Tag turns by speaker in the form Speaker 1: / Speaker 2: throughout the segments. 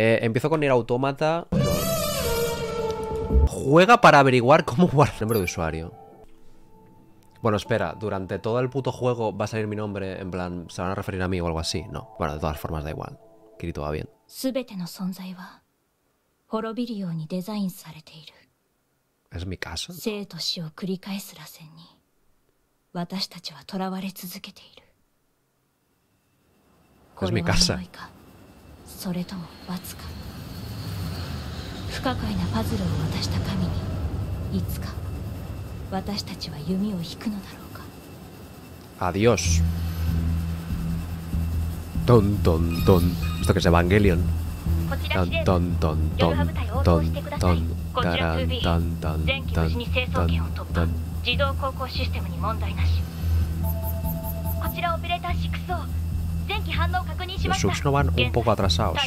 Speaker 1: Eh, empiezo con el autómata. Juega para averiguar cómo guardar el nombre de usuario. Bueno, espera, durante todo el puto juego va a salir mi nombre, en plan, se van a referir a mí o algo así, ¿no? Bueno, de todas formas da igual. Kirito va bien. ¿Es mi casa? Es mi casa.
Speaker 2: それとも罰か。不可解なパズルを渡した神にいつか私たちは弓を引くのだろうか。
Speaker 3: アディ
Speaker 1: オ
Speaker 3: スドン
Speaker 1: ドン
Speaker 3: ドン
Speaker 1: そ
Speaker 3: してエヴ
Speaker 1: ァ
Speaker 3: ンゲリオンドん
Speaker 1: ド
Speaker 3: んドん
Speaker 1: ド
Speaker 3: ん
Speaker 1: ドん
Speaker 3: ドんド
Speaker 1: ン
Speaker 3: ドんドん
Speaker 1: ド
Speaker 3: んドんド
Speaker 1: ン
Speaker 3: 自動航行システムに問題なしこちらオペレーター6を
Speaker 1: Los Suxnovan un poco atrasados.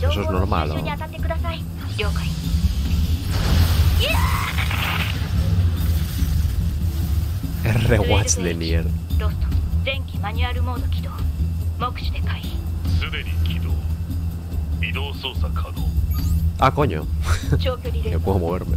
Speaker 1: Eso es normal, ¿no? R-Watch de Nier.
Speaker 3: 前期マニュア
Speaker 1: Ah, coño.
Speaker 3: Yo
Speaker 1: puedo moverme.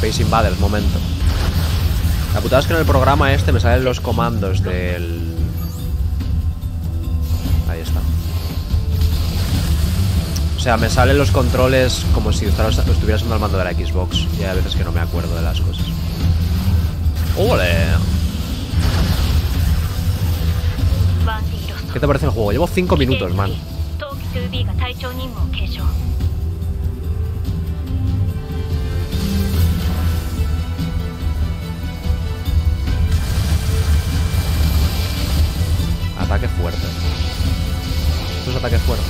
Speaker 1: Space Invaders, momento. La putada es que en el programa este me salen los comandos del... Ahí está. O sea, me salen los controles como si estuviera usando el mando de la Xbox. Y hay veces que no me acuerdo de las cosas. ¡Ole! ¿Qué te parece el juego? Llevo 5 minutos, man. ataque fuerte. Esto es ataque fuerte.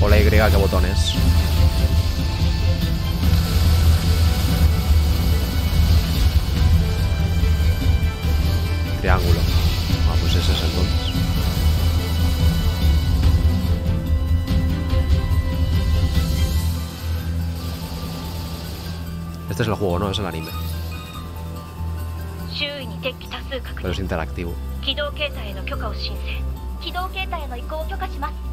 Speaker 1: O la Y, que botones. Triángulo. Ah, pues ese es entonces. Este es el juego, no es el anime. Pero es interactivo
Speaker 3: 機動形態への許可を申請機動形態への移行を許可します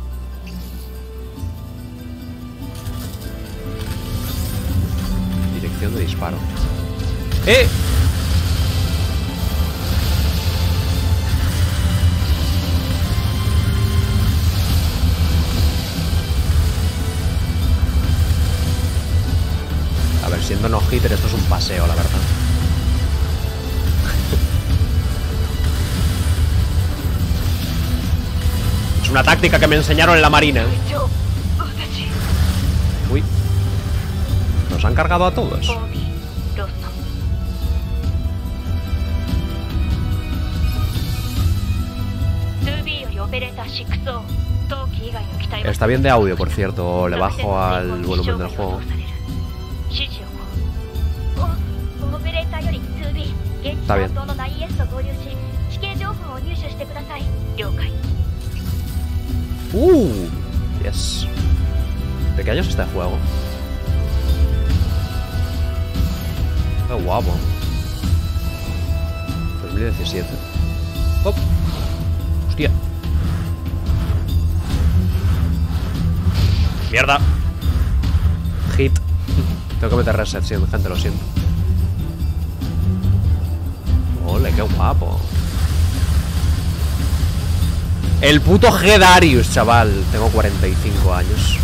Speaker 1: Dirección de disparo. ¡Eh! A ver, siendo no hitter, esto es un paseo, la verdad. una táctica que me enseñaron en la marina. Uy. Nos han cargado a todos. Está bien de audio, por cierto. Le bajo al volumen del juego. Está bien. Uh, yes. ¿De qué año es este juego? Qué guapo. 2017. ¡Hop! ¡Hostia! ¡Mierda! Hit. Tengo que meter reset, gente, lo siento. ¡Ole, qué guapo! El puto G Darius, chaval. Tengo 45 años.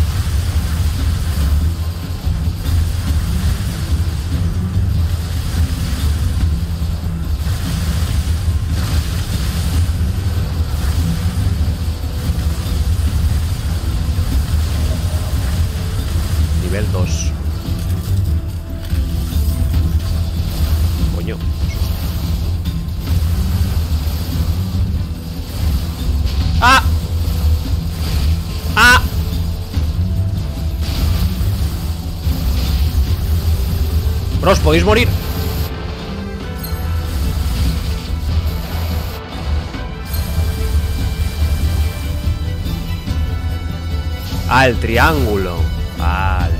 Speaker 1: Podéis morir. Ah, el triángulo. Vale.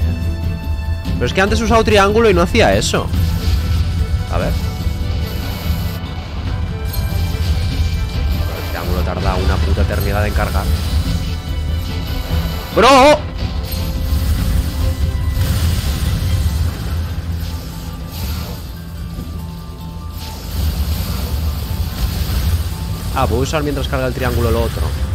Speaker 1: Pero es que antes he usado triángulo y no hacía eso. A ver. El triángulo tarda una puta eternidad en cargar. ¡Bro! Ah, puedo usar mientras carga el triángulo lo otro.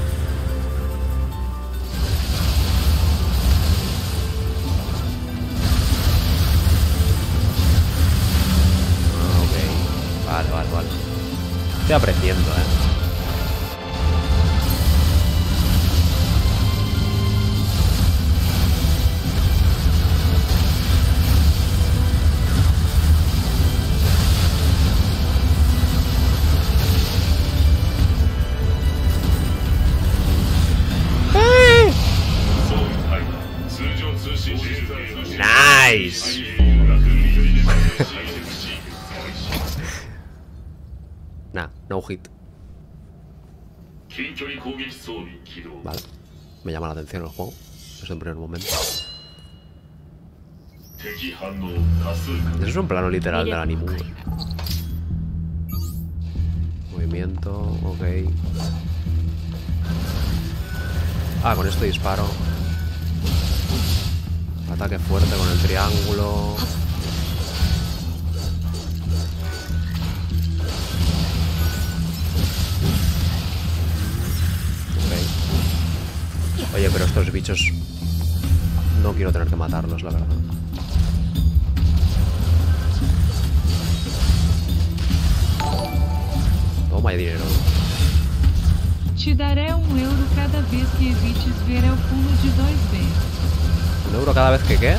Speaker 1: Vale. Me llama la atención el juego. Eso en primer momento. Eso es un plano literal del anime. Movimiento, ok. Ah, con esto disparo. Ataque fuerte con el triángulo. Oye, pero estos bichos... No quiero tener que matarlos, la verdad. Toma aí dinheiro.
Speaker 4: Te daré um euro cada vez que evites ver ao fundo de 2B.
Speaker 1: ¿Un euro cada vez que qué?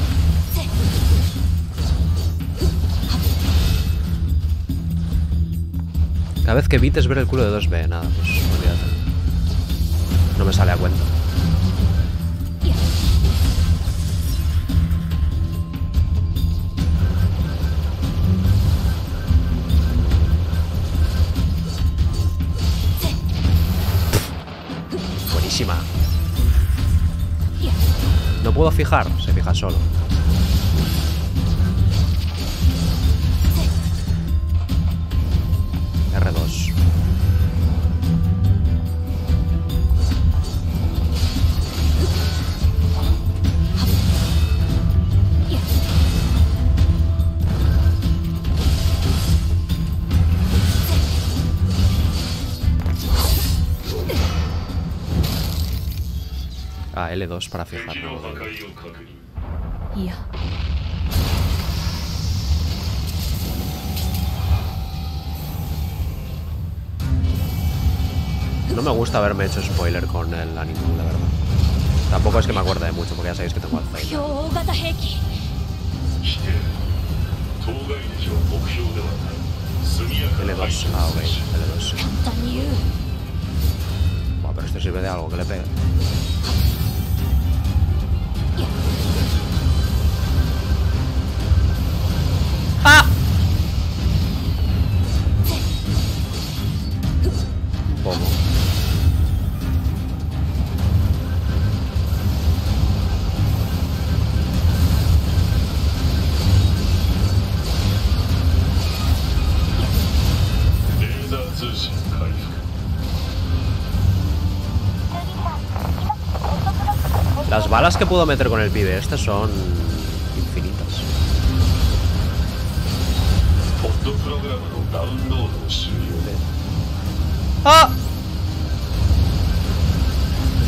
Speaker 1: Cada vez que evites ver el culo de 2B, nada, pues olvídate. No me sale a cuenta. No puedo fijar, se fija solo. L2 para
Speaker 5: fijarlo.
Speaker 1: No me gusta haberme hecho spoiler con el anime, la verdad. Tampoco es que me acuerde de mucho, porque ya sabéis que tengo Alzheimer. L2, ah, ok, L2. Buah, pero esto sirve de algo, que le
Speaker 5: pega.
Speaker 1: Las balas que puedo meter con el pibe este son infinitas.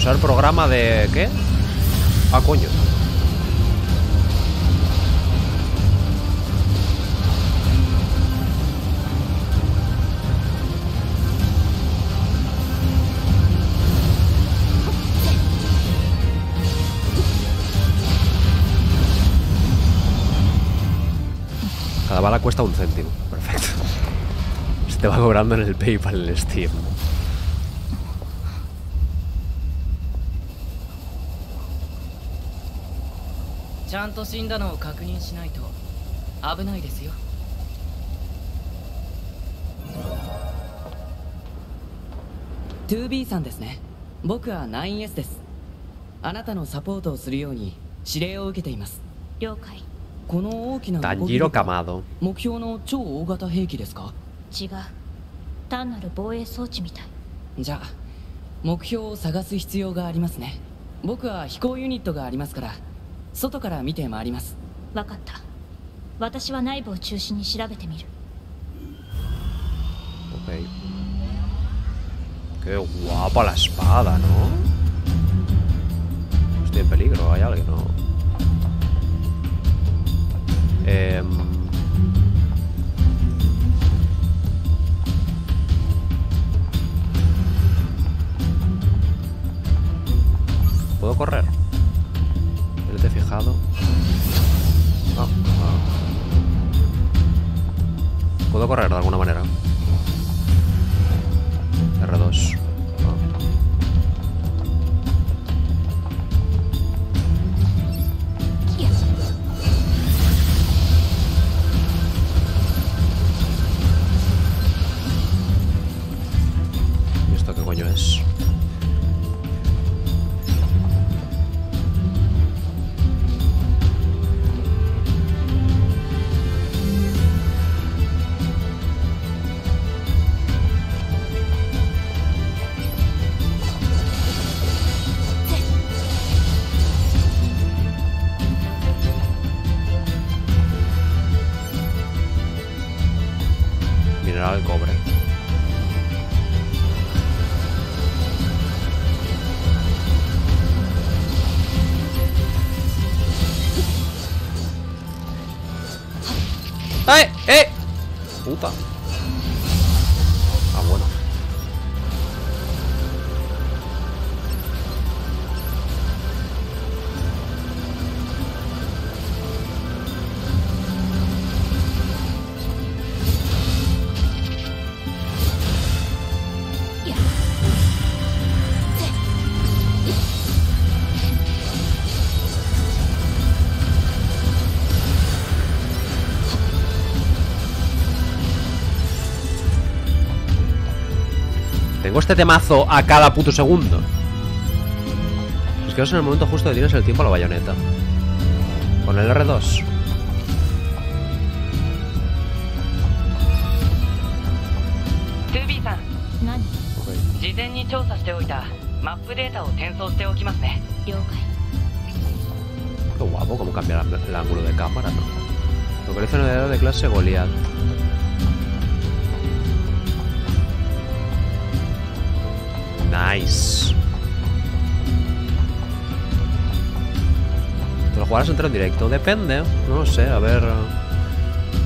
Speaker 1: Usar programa de... ¿qué? Ah, coño. Cada bala cuesta un céntimo. Perfecto. Se te va cobrando en el PayPal el Steam.
Speaker 6: ゃんと死んだのを確認しないと危ないですよ。2B さんですね。僕は 9S です。あなたのサポートをするように指令を受けています。
Speaker 2: 了解。
Speaker 6: この大きな
Speaker 1: Tanjiro Kamado.
Speaker 6: 目標の超大型兵器ですか？
Speaker 2: 違う。単なる防衛装置みたい。
Speaker 6: じゃあ目標を探す必要がありますね。僕は飛行ユニットがありますから外から見て回ります
Speaker 2: 分かった私は内部を中心に調べてみる
Speaker 1: Ok. Qué guapa la espada, ¿no? Estoy en peligro, hay alguien, ¿no? Em, ¿Puedo correr? ¿No te he fijado? Ah, ah. ¿Puedo correr de alguna manera? R2. Ah. ¿Y esto qué coño es? pongo este temazo a cada puto segundo. Es que es en el momento justo de tienes el tiempo a la bayoneta. Con el R2. Qué guapo cómo cambia el ángulo de cámara, ¿no? Lo parece un de clase Goliath. Nice. ¿Te lo jugarás entero en directo? Depende, no lo sé, a ver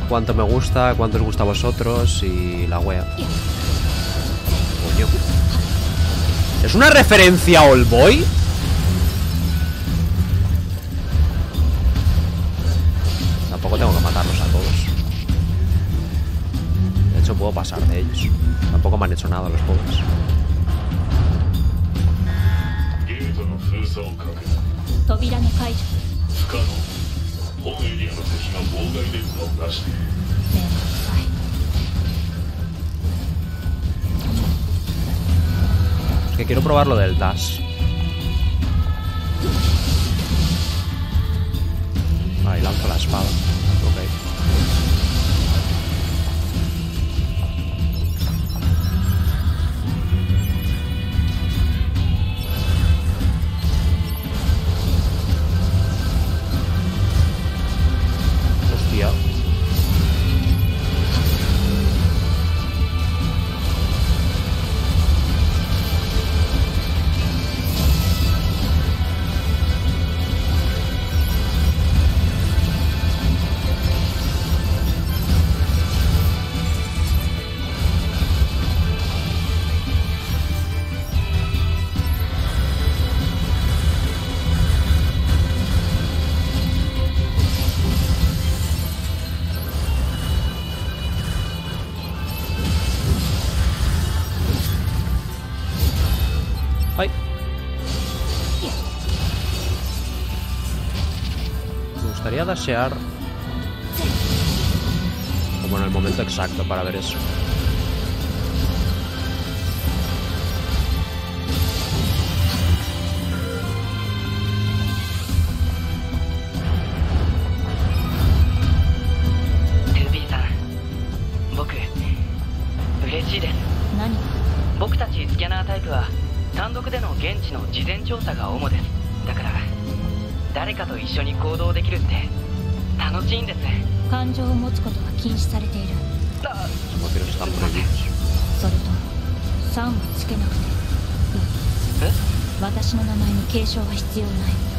Speaker 1: cuánto me gusta, cuánto os gusta a vosotros y la wea. Coño. ¿Es una referencia a All Boy? Tampoco tengo que matarlos a todos. De hecho, puedo pasar de ellos. Tampoco me han hecho nada los pobres.
Speaker 2: 扉の解除
Speaker 5: 不可能本エリアの敵が妨害電波を出している
Speaker 2: めんどくさい
Speaker 1: Es que quiero probar lo del dash. Ahí lanzo la espada. rushear como en el momento exacto para ver eso.
Speaker 6: 私の名前に継承は必要ない。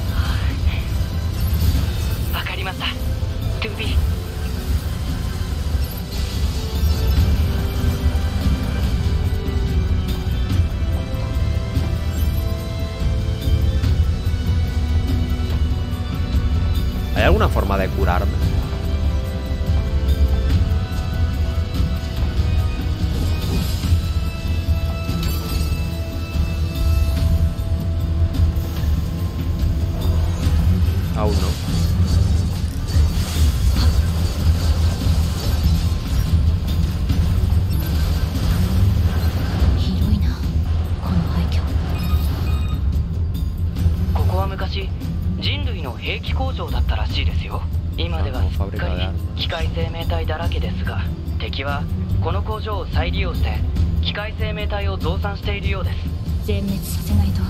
Speaker 6: させないと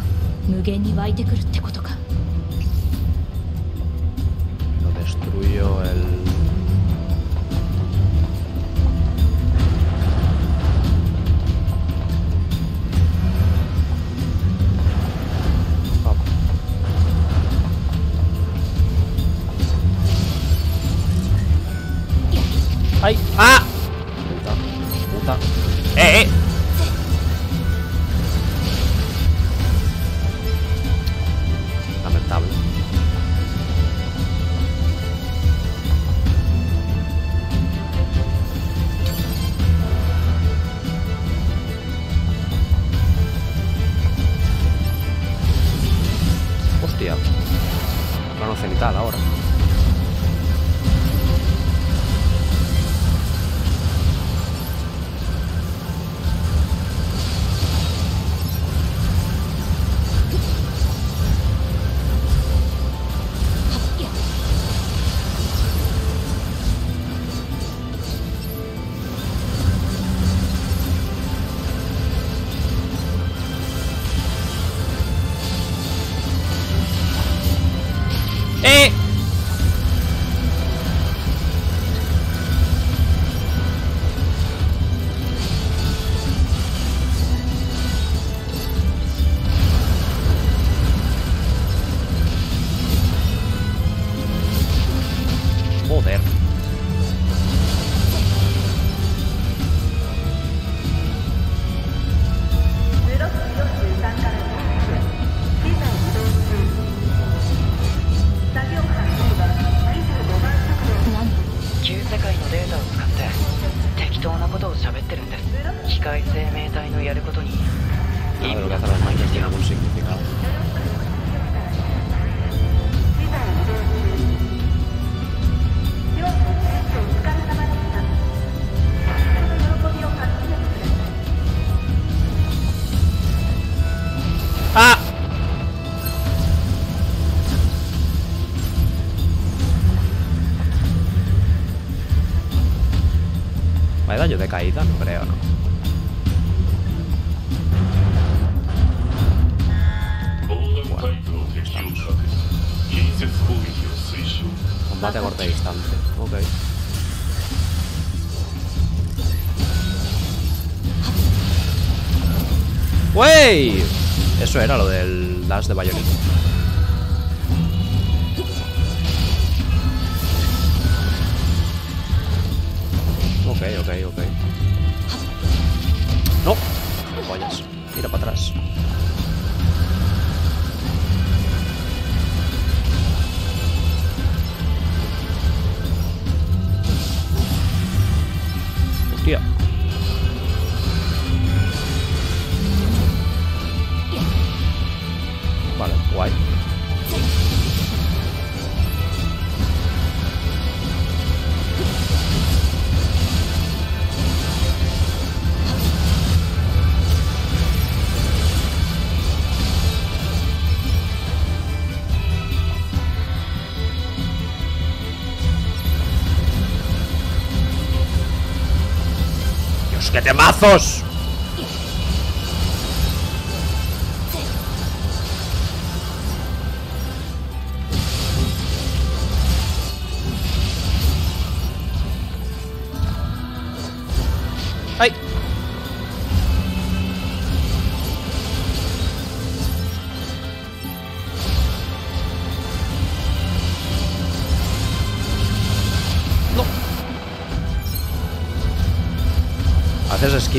Speaker 6: 無限に湧いてくるってことか。
Speaker 1: Lo de Bayonetta. Mazos!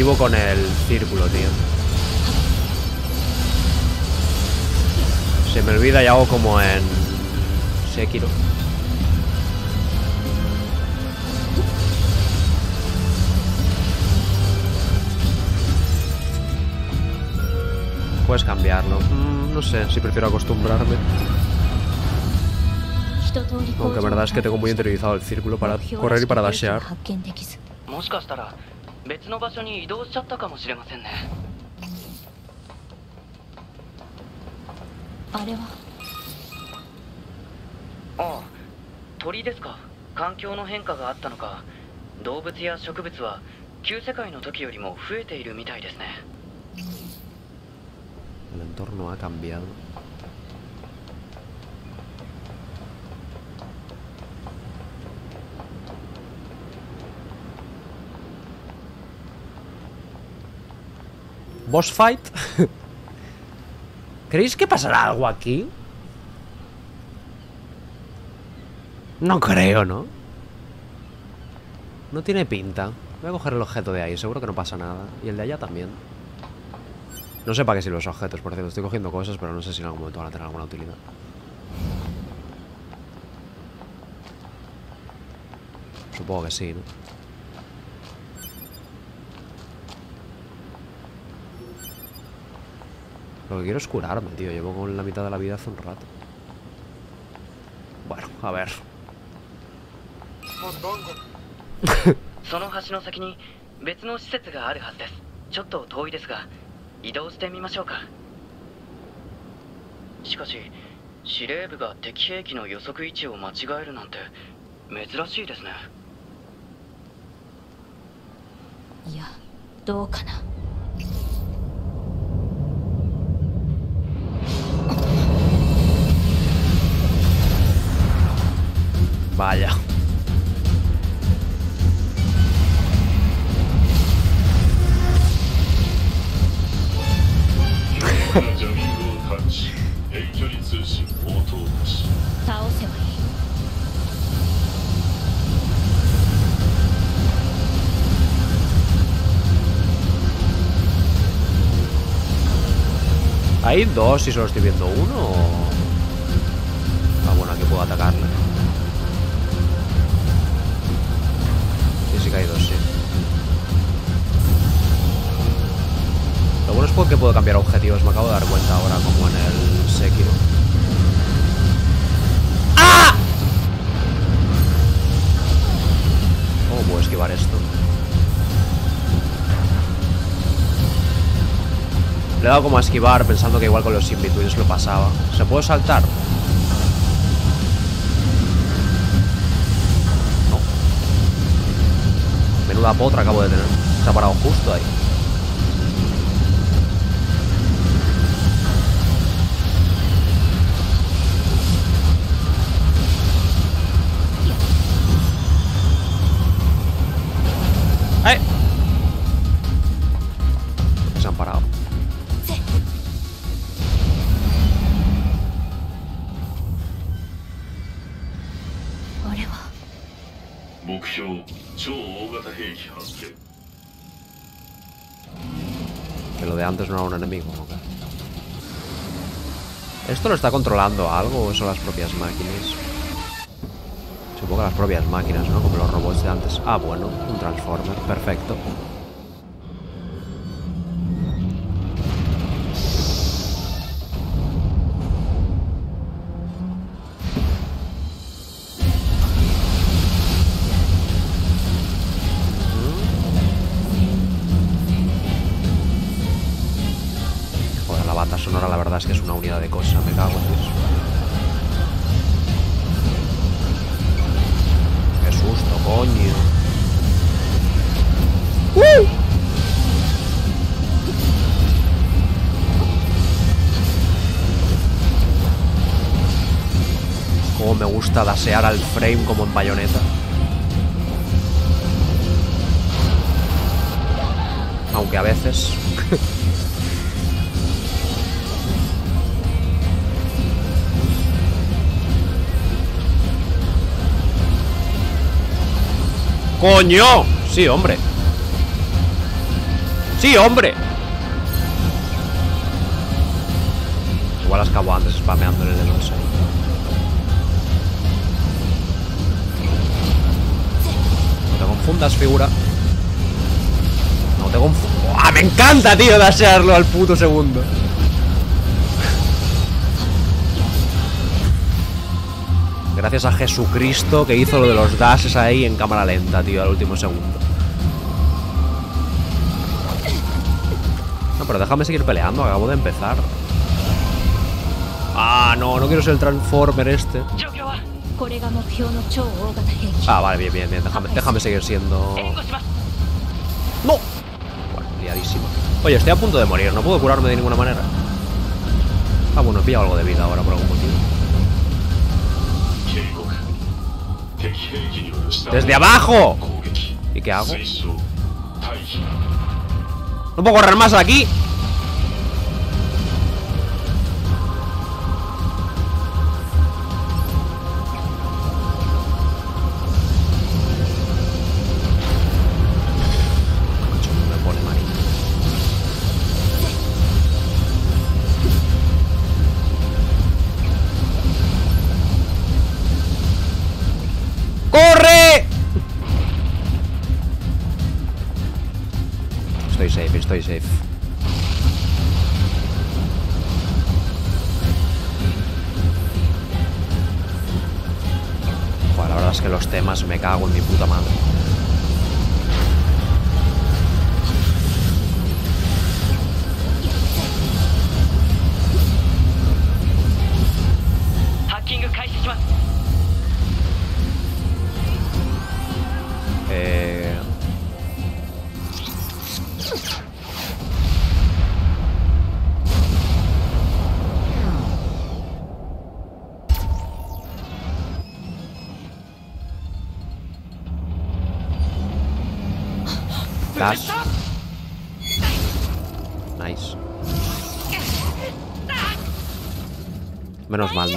Speaker 1: activo con el círculo, tío. Se me olvida y hago como en Sekiro. Puedes cambiarlo. Mm, no sé, si prefiero acostumbrarme. Aunque la verdad es que tengo muy interiorizado el círculo para correr y para dashear.
Speaker 6: 別の場所に移動しちゃったかもしれませんね。
Speaker 2: あれは？
Speaker 6: ああ鳥ですか？環境の変化があったのか？動物や植物は旧世界の時よりも増えているみたいですね。
Speaker 1: El entorno ha cambiado. Boss fight. ¿Creéis que pasará algo aquí? No creo, ¿no? No tiene pinta. Voy a coger el objeto de ahí, seguro que no pasa nada. Y el de allá también. No sé para qué sirven los objetos, por cierto. Estoy cogiendo cosas, pero no sé si en algún momento van a tener alguna utilidad. Supongo que sí, ¿no? Lo que quiero es curarme, tío. Llevo con la mitad de la vida hace un rato. Bueno, a ver.
Speaker 6: その橋の先に別の施設があるはずですちょっと遠いですが移動してみましょうかしかし司令部が敵兵器の予測位置を間違えるなんて珍しいですね
Speaker 2: いやどうかない
Speaker 1: ¿Hay dos y solo estoy viendo uno? Ah, bueno, aquí puedo atacarle. Sí, sí. Lo bueno es que puedo cambiar objetivos. Me acabo de dar cuenta ahora, como en el Sekiro. ¡Ah! ¿Cómo puedo esquivar esto? Le he dado como a esquivar pensando que igual con los in-betweens lo pasaba. ¿Se puede saltar? No. Menuda potra acabo de tener. Se ha parado justo ahí. ¿Esto lo está controlando algo o son las propias máquinas? Supongo que las propias máquinas, ¿no? Como los robots de antes. Ah, bueno, un Transformer, perfecto. sonora la verdad es que es una unidad de cosa, me cago en eso. Qué susto, coño. ¡Uh! Cómo me gusta dasear al frame como en bayoneta. Aunque a veces ¡Coño! Sí, hombre. ¡Sí, hombre! Igual acabo antes spameando en el los No te confundas, figura. No te confundas. ¡Ah, me encanta, tío, dashearlo al puto segundo! Gracias a Jesucristo que hizo lo de los dashes ahí en cámara lenta, tío, al último segundo. No, pero déjame seguir peleando, acabo de empezar. Ah, no, no quiero ser el Transformer este. Ah, vale, bien, bien, bien. Déjame, déjame seguir siendo... ¡No! Bueno, liadísimo. Oye, estoy a punto de morir, no puedo curarme de ninguna manera. Ah, bueno, he algo de vida ahora por algún ¡Desde abajo! ¿Y qué hago? No puedo correr más aquí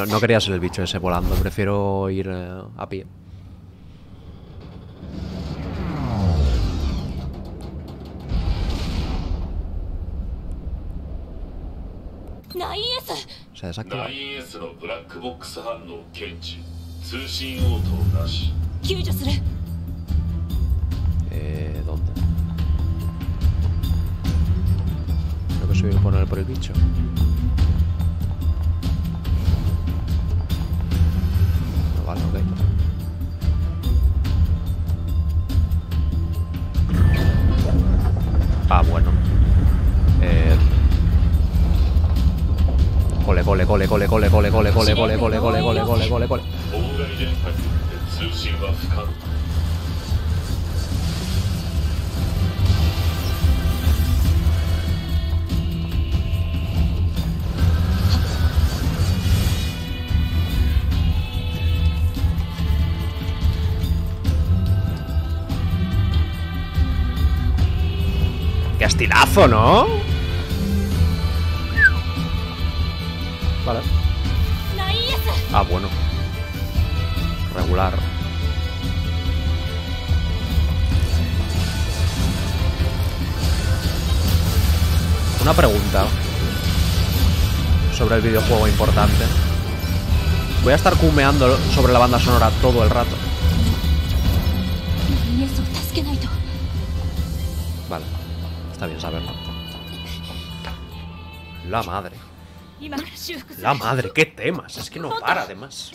Speaker 1: no, quería ser el bicho ese volando, prefiero ir eh, a pie. Se ha desactivado. Eh, ¿Dónde? Creo que subir por el, por el bicho. Cole, cole, cole, cole, cole, cole, cole, cole, cole, cole, cole, cole, cole, cole. estilazo, ¿no? Vale. Ah, bueno. Regular. Una pregunta sobre el videojuego importante. Voy a estar cumeando sobre la banda sonora todo el rato. Está bien saberlo. La madre. La madre, qué temas. Es que no para, además.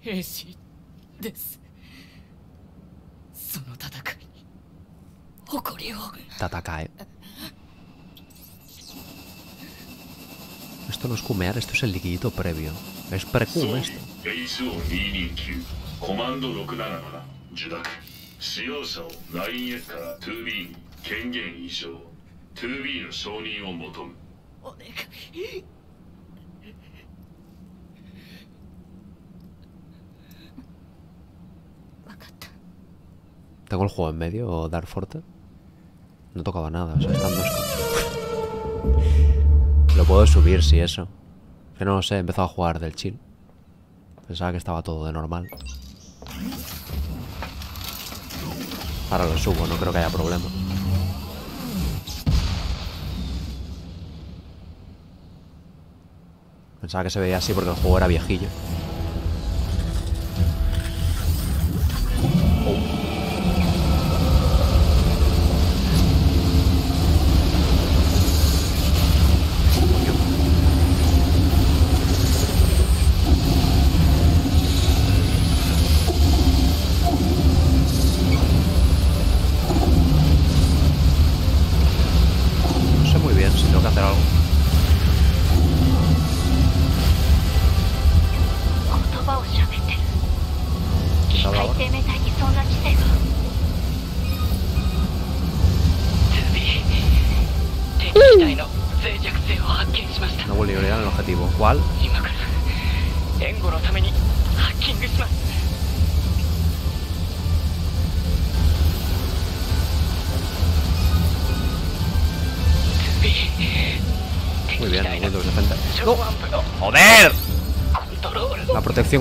Speaker 1: 兵士ですその戦い Tatakae. ¿eh? Esto no es cumear, esto es el liquidito previo. Es precum esto. ¿Tengo el juego en medio o dar fuerte? No tocaba nada, o sea, están dos Lo puedo subir, si eso. Que no lo sé, he empezado a jugar del chill. Pensaba que estaba todo de normal. Ahora lo subo, no creo que haya problema. Pensaba que se veía así porque el juego era viejillo.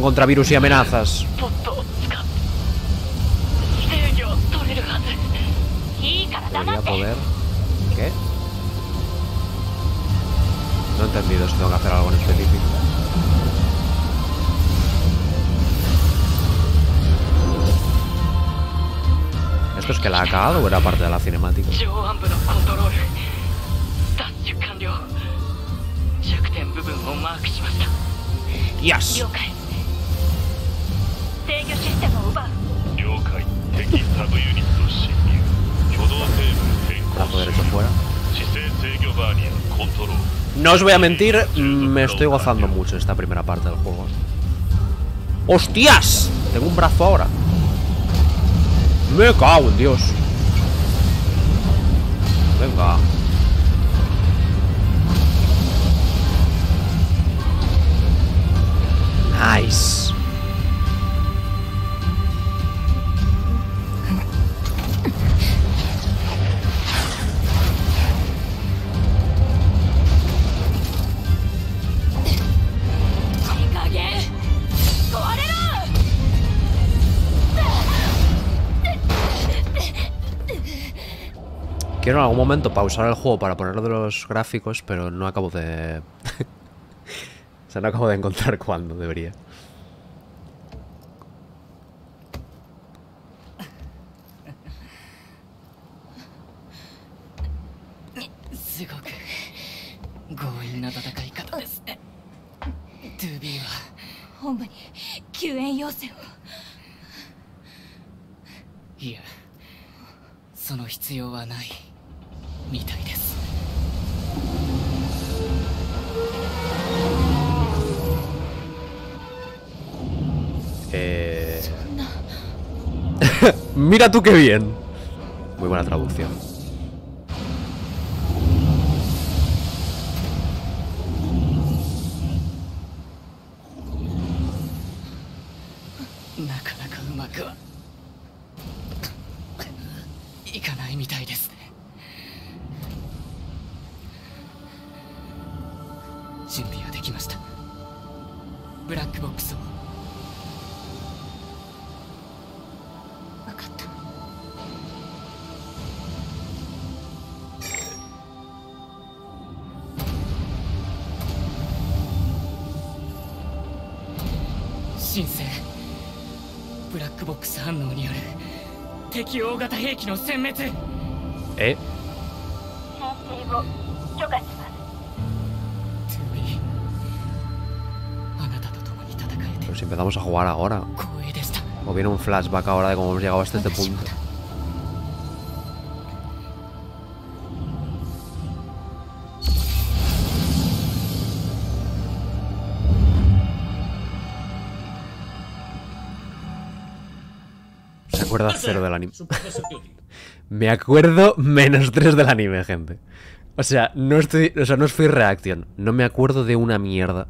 Speaker 1: Contra virus y amenazas. Debería poder... ¿Qué? No he entendido si tengo que hacer algo en específico. ¿Esto es que la ha cagado o era parte de la cinemática? Yes. No os voy a mentir, me estoy gozando mucho esta primera parte del juego. ¡Hostias! Tengo un brazo ahora. Me cago en Dios. Venga. Quiero en algún momento pausar el juego para ponerlo de los gráficos, pero no acabo de... o sea, no acabo de encontrar cuándo debería. Mira tú qué bien. Muy buena traducción. flashback ahora de cómo hemos llegado hasta este punto. Se acuerda cero del anime. Me acuerdo menos tres del anime, gente. O sea, no estoy. O sea, no es reaction. No me acuerdo de una mierda.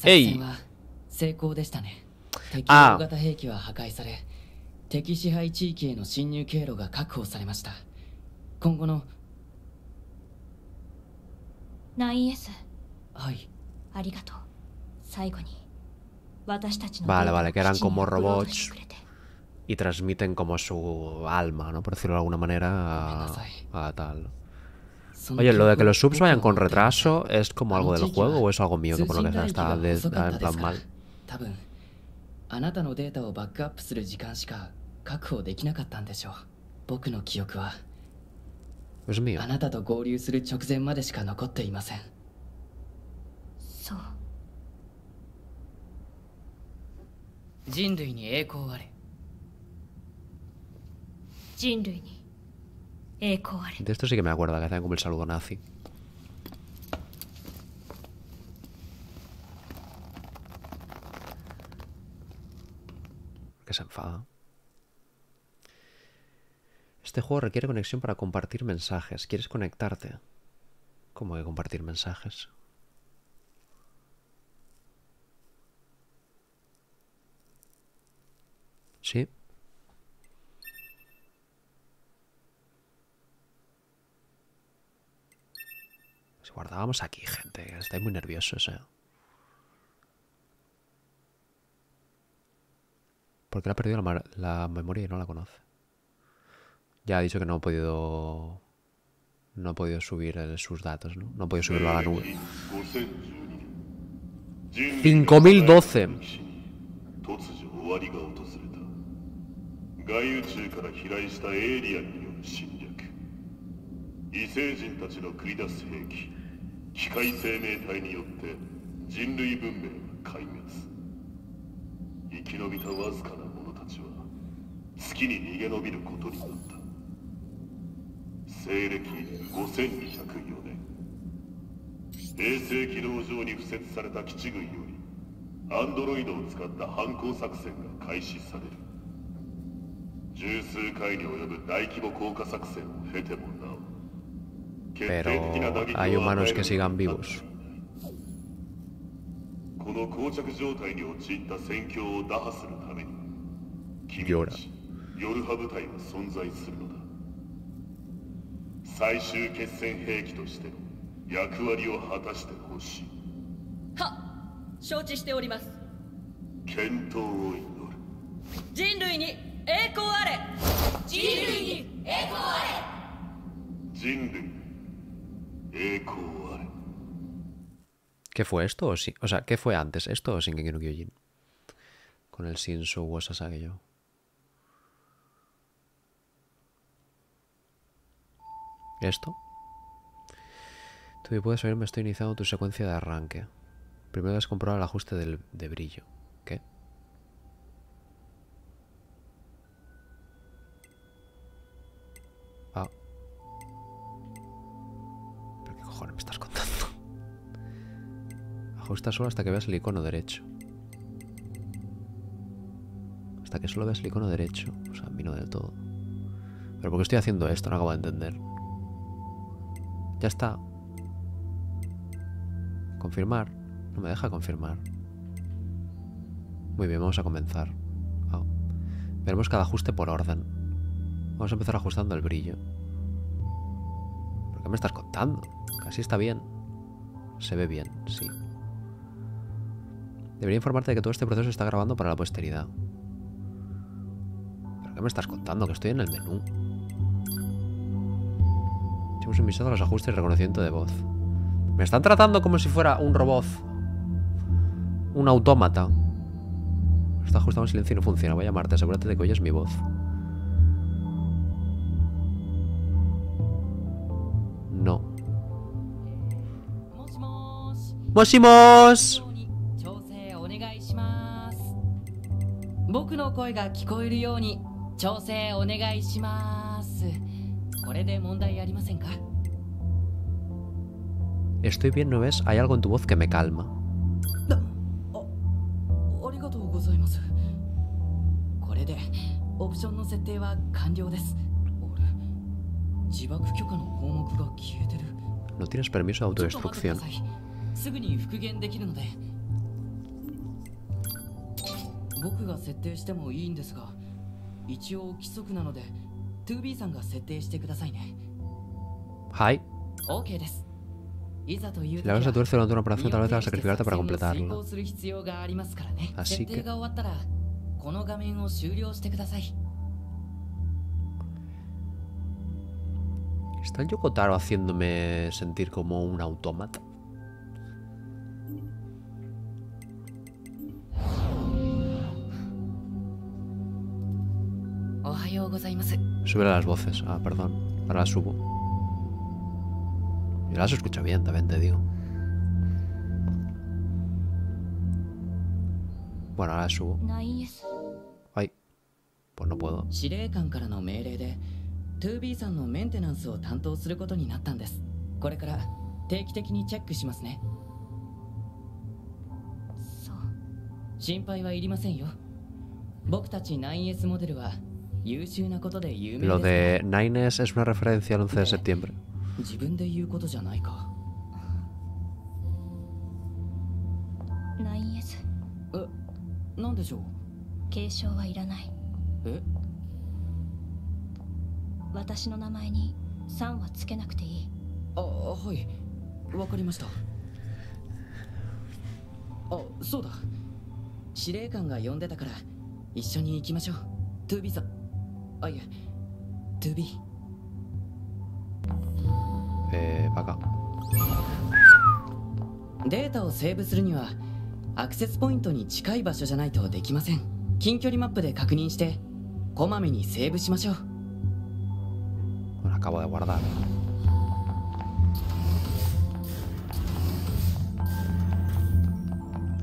Speaker 1: 作戦
Speaker 6: 成功でしたね。敵大型兵器は破壊され、敵支配地域への侵入経路が確保されました。今後の。
Speaker 2: ナイエス。
Speaker 6: はい。
Speaker 2: ありがとう。最後に。私たちの。
Speaker 1: バレバレ、ケランコモロボチ。Y transmiten como su Oye, lo de que los subs vayan con retraso es como algo del juego o es algo mío que por lo que sea está de, en plan mal.
Speaker 6: あなたのデータをバックアップする時間しか確保できなかったんでしょう僕の記憶はあなたと合流する直前までしか残っていません
Speaker 2: そう
Speaker 6: 人類に栄光あれ
Speaker 2: 人類に
Speaker 1: De esto sí que me acuerdo, que hacían como el saludo nazi. Que se enfada. Este juego requiere conexión para compartir mensajes. ¿Quieres conectarte? ¿Cómo que compartir mensajes? ¿Sí? Guardábamos aquí, gente. Estáis muy nerviosos, eh. Porque le ha perdido la, memoria y no la conoce. Ya ha dicho que no ha podido... No ha podido subir sus datos, ¿no? No ha podido subirlo a la nube. 5012. 機械生命体によって人類文明が壊滅。生き延びたわずかな者たちは月に逃げ延びることになった。西暦5204年。衛星軌道上に敷設された基地群よりアンドロイドを使った反抗作戦が開始される。十数回に及ぶ大規模降下作戦を経ても pero hay humanos que sigan vivos. Llora. 最終決戦兵器としての役割を果たしてほしいは承知しております。健闘を祈る人類に栄光あれ。人類に栄光あれ。人類 ¿Qué fue esto o sí? O sea, ¿qué fue antes? ¿Esto o Shingeki no Kyojin? Con el Shinsu Wasasage yo. ¿Esto? Tú puedes oírme, estoy iniciando tu secuencia de arranque. Primero debes comprobar el ajuste del, de brillo. ¿Qué? Me estás contando? Ajusta solo hasta que veas el icono derecho. Hasta que solo veas el icono derecho. O sea, vino del todo. ¿Pero por qué estoy haciendo esto? No acabo de entender. Ya está. Confirmar. No me deja confirmar. Muy bien, vamos a comenzar. Oh. Veremos cada ajuste por orden. Vamos a empezar ajustando el brillo. ¿Por qué me estás contando? Así está bien. Se ve bien, sí. Debería informarte de que todo este proceso está grabando para la posteridad. ¿Pero qué me estás contando? Que estoy en el menú. Echemos un vistazo a los ajustes de reconocimiento de voz. Me están tratando como si fuera un robot. Un autómata. Está ajustado en silencio y no funciona. Voy a llamarte. Asegúrate de que oyes mi voz. ¡Mosimos!
Speaker 6: 調整お願いします僕の声が聞こえるように調整お願いしますこれで問題ありませんか
Speaker 1: ？Estoy bien, ¿no ves? Hay algo en tu voz que me calma.
Speaker 6: あありがとうございますこれでオプションの設定は完了です俺自爆許可の項目が消えてる
Speaker 1: No tienes permiso de autodestrucción.
Speaker 6: すぐに復元できるので僕が設定してもいいんですが一応規則なので 2B さんが設定してくださいね
Speaker 1: Hi.
Speaker 6: OK ですいざという
Speaker 1: a tuerce durante una operación, tal vez a sacrificarte para
Speaker 6: 遂
Speaker 1: completarla.
Speaker 6: 行する必要がありますからね
Speaker 1: Así
Speaker 6: 設
Speaker 1: que-
Speaker 6: 定が終わったらこの画面を終了してください
Speaker 1: ¿Está el Yokotaro haciéndome sentir como un autómata? Sube las voces. Ah, perdón. Ahora las subo. Yo las escucho bien, también te digo. Bueno, ahora las subo.
Speaker 2: 9S
Speaker 1: Ay. Pues no puedo.
Speaker 6: 司令官からの命令で 2B さんのメンテナンスを担当することになったんですこれから定期的にチェックしますね
Speaker 2: そう
Speaker 6: 心配はいりませんよ僕たち 9S モデルは
Speaker 1: Lo de Nines es una referencia al 11 de septiembre.
Speaker 6: Oh, そうだ。司令官が呼んでたから一緒に行きましょう。トゥービーさん。あいえ 2B
Speaker 1: Eh, para acá.
Speaker 6: データをセーブするにはアクセスポイントに近い場所じゃないとできません近距離マップで確認してこまめにセーブしましょう
Speaker 1: acabo de guardar.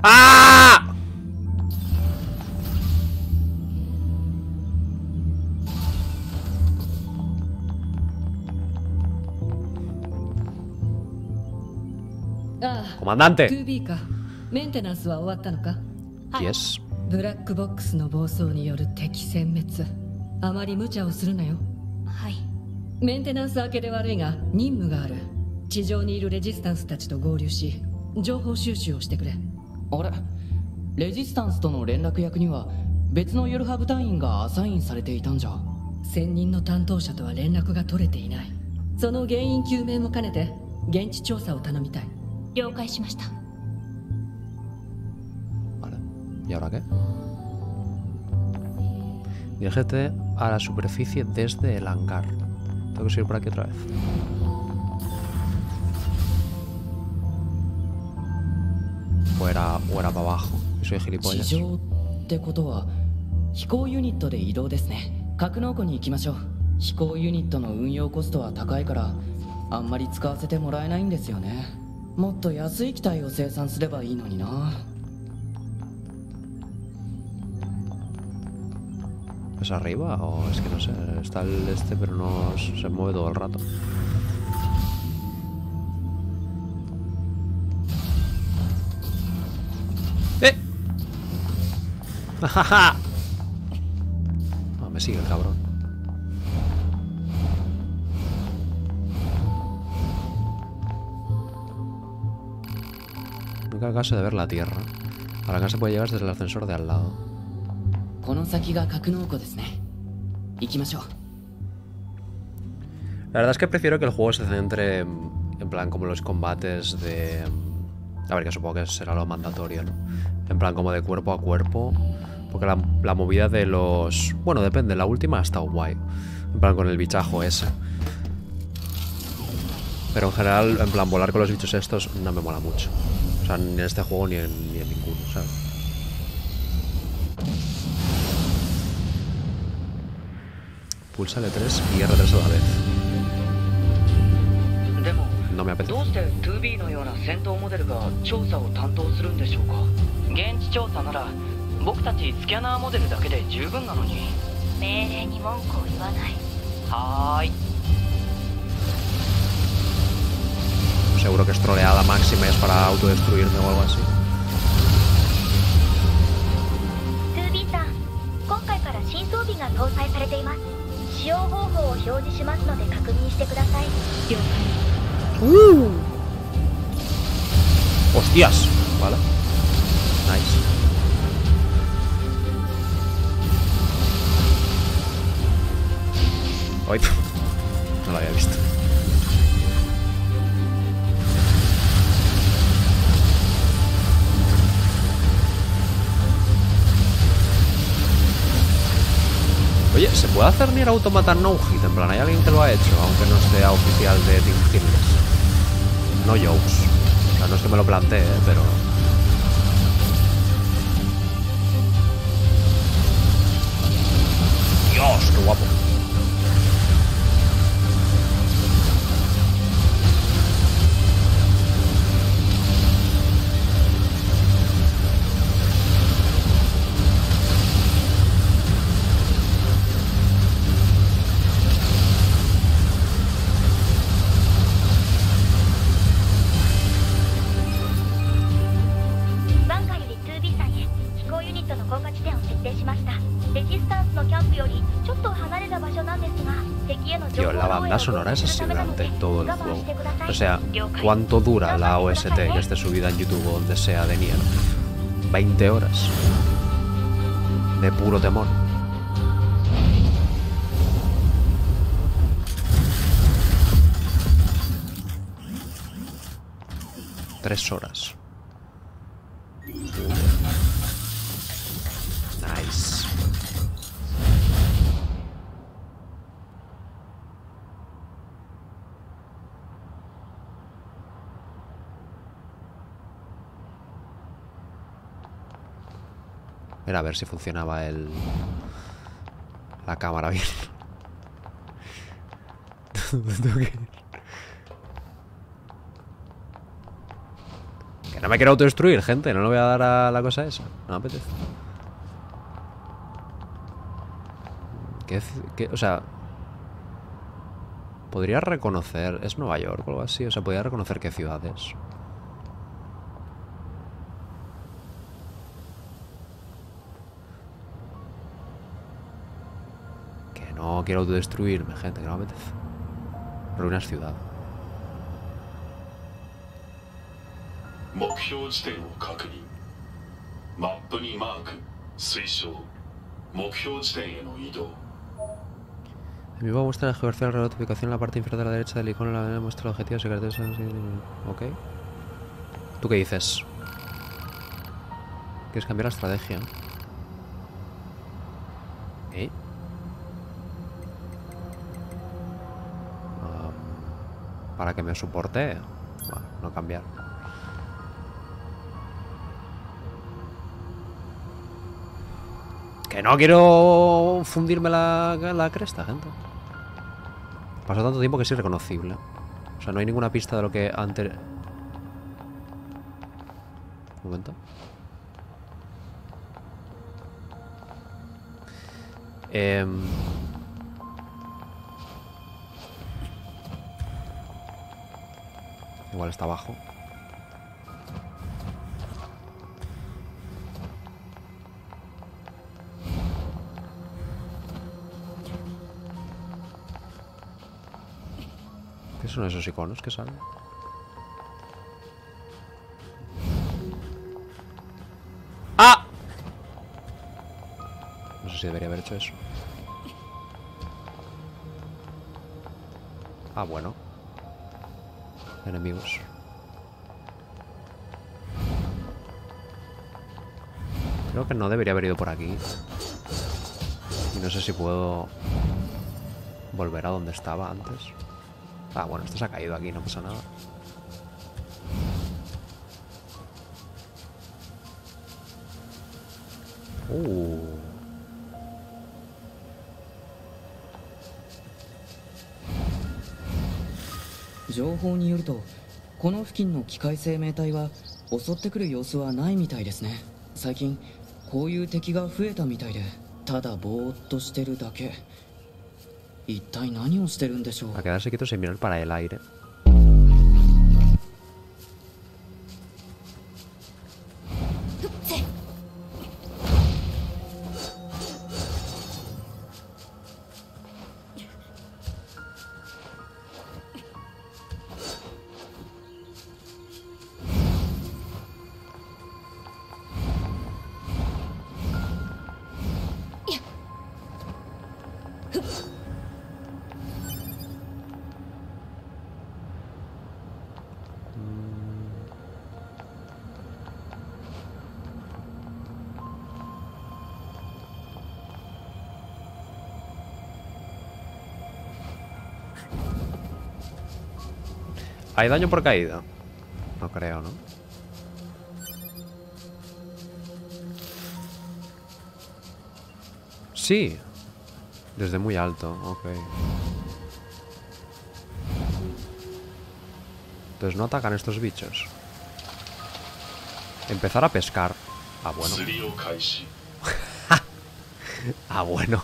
Speaker 1: ¡Ah! ¡Comandante!
Speaker 7: 2B か。メンテナンスは終わったのか
Speaker 1: ？Yes.
Speaker 7: ブラックボックスの暴走による敵殲滅。あまり無茶をするなよ。
Speaker 2: はい。
Speaker 7: メンテナンス明けで悪いが任務がある。地上にいるレジスタンスたちと合流し情報収集をしてくれ。
Speaker 6: あれ？レジスタンスとの連絡役には別のヨルハ部隊員がアサインされていたんじゃ。
Speaker 7: 専任の担当者とは連絡が取れていない。その原因究明も兼ねて現地調査を頼みたい
Speaker 2: 了解しました
Speaker 1: Vale. ¿Y ahora qué? Dirígete a la superficie desde el hangar. Tengo que seguir por aquí otra vez. O era, o era para abajo. Soy
Speaker 6: 地
Speaker 1: gilipollas.
Speaker 6: 上ってことは飛行ユニットで移動ですね格納庫に行きましょう飛行ユニットの運用コストは高いからあんまり使わせてもらえないんですよねもっと安い機体を生産すればいいのにな
Speaker 1: ¿Es arriba o es que no sé? Está el este, pero no s- se mueve todo el rato. ¡Eh! ¡Ja, No, me sigue el cabrón. Nunca caso de ver la tierra. A la casa puede llegar desde el ascensor de al lado. La verdad es que prefiero que el juego se centre en, plan como los combates de... A ver, que supongo que será lo mandatorio, ¿no? En plan como de cuerpo a cuerpo. Porque la, la movida de los... Bueno, depende, la última ha estado guay. En plan con el bichajo ese. Pero en general, en plan volar con los bichos estos no me mola mucho. Sea, ni en este juego ni en, ni en ninguno, ¿sabes? Pulsa L3 y R3 a la vez.
Speaker 6: でも
Speaker 1: no me apetece.
Speaker 6: どうして 2B のような戦闘モデルが調査を担当するんでしょうか現地調査なら僕たちスキャナーモデルだけで十分なのに
Speaker 3: 命令に文句を言わない
Speaker 6: はーい
Speaker 1: seguro que es troleada máxima es para autodestruirme o algo así.
Speaker 2: Uh.
Speaker 1: ¡Hostias! Vale. Nice. Ay, no lo había visto. ¿Se puede hacer Nier Automata no hit? En plan, hay alguien que lo ha hecho, aunque no sea oficial de Team. No jokes. O sea, no es que me lo plantee, ¿eh? pero... Dios, qué guapo. Sonora es así durante todo el juego. O sea, ¿cuánto dura la OST que esté subida en YouTube o donde sea de Nier? 20 horas. De puro temor. Tres horas. Nice. Era a ver si funcionaba el... La cámara bien. Que no me quiero autodestruir, gente. No le voy a dar a la cosa esa. No me apetece. ¿Qué, qué, o sea... Podría reconocer... ¿Es Nueva York o algo así? O sea, podría reconocer qué ciudad es. no quiero autodestruirme, gente, que no me apetece. Ruinas ciudad. Me va a mostrar la geografía de tu ubicación en la parte inferior de la derecha del icono. La muestra el objetivo secreto. Ok. ¿Tú qué dices? ¿Quieres cambiar la estrategia? ¿Eh? Para que me soporte. Bueno, no cambiar. Que no quiero fundirme la, la cresta, gente. Pasó tanto tiempo que es irreconocible. O sea, no hay ninguna pista de lo que antes... Un momento. Eh... Igual está abajo. ¿Qué son esos iconos que salen? ¡Ah! No sé si debería haber hecho eso. Ah, bueno. Enemigos. Creo que no debería haber ido por aquí. Y no sé si puedo volver a donde estaba antes. Ah, bueno, esto se ha caído aquí, no pasa nada. Uh.
Speaker 6: 情報によるとこの付近の機械生命体は襲ってくる様子はないみたいですね。最近こういう敵が増えたみたいでただぼーっとしてるだけ。一体何をしてるんでしょう？
Speaker 1: ¿Hay daño por caída? No creo, ¿no? Sí. Desde muy alto, ok. Entonces no atacan estos bichos. Empezar a pescar. Ah, bueno. ah, bueno.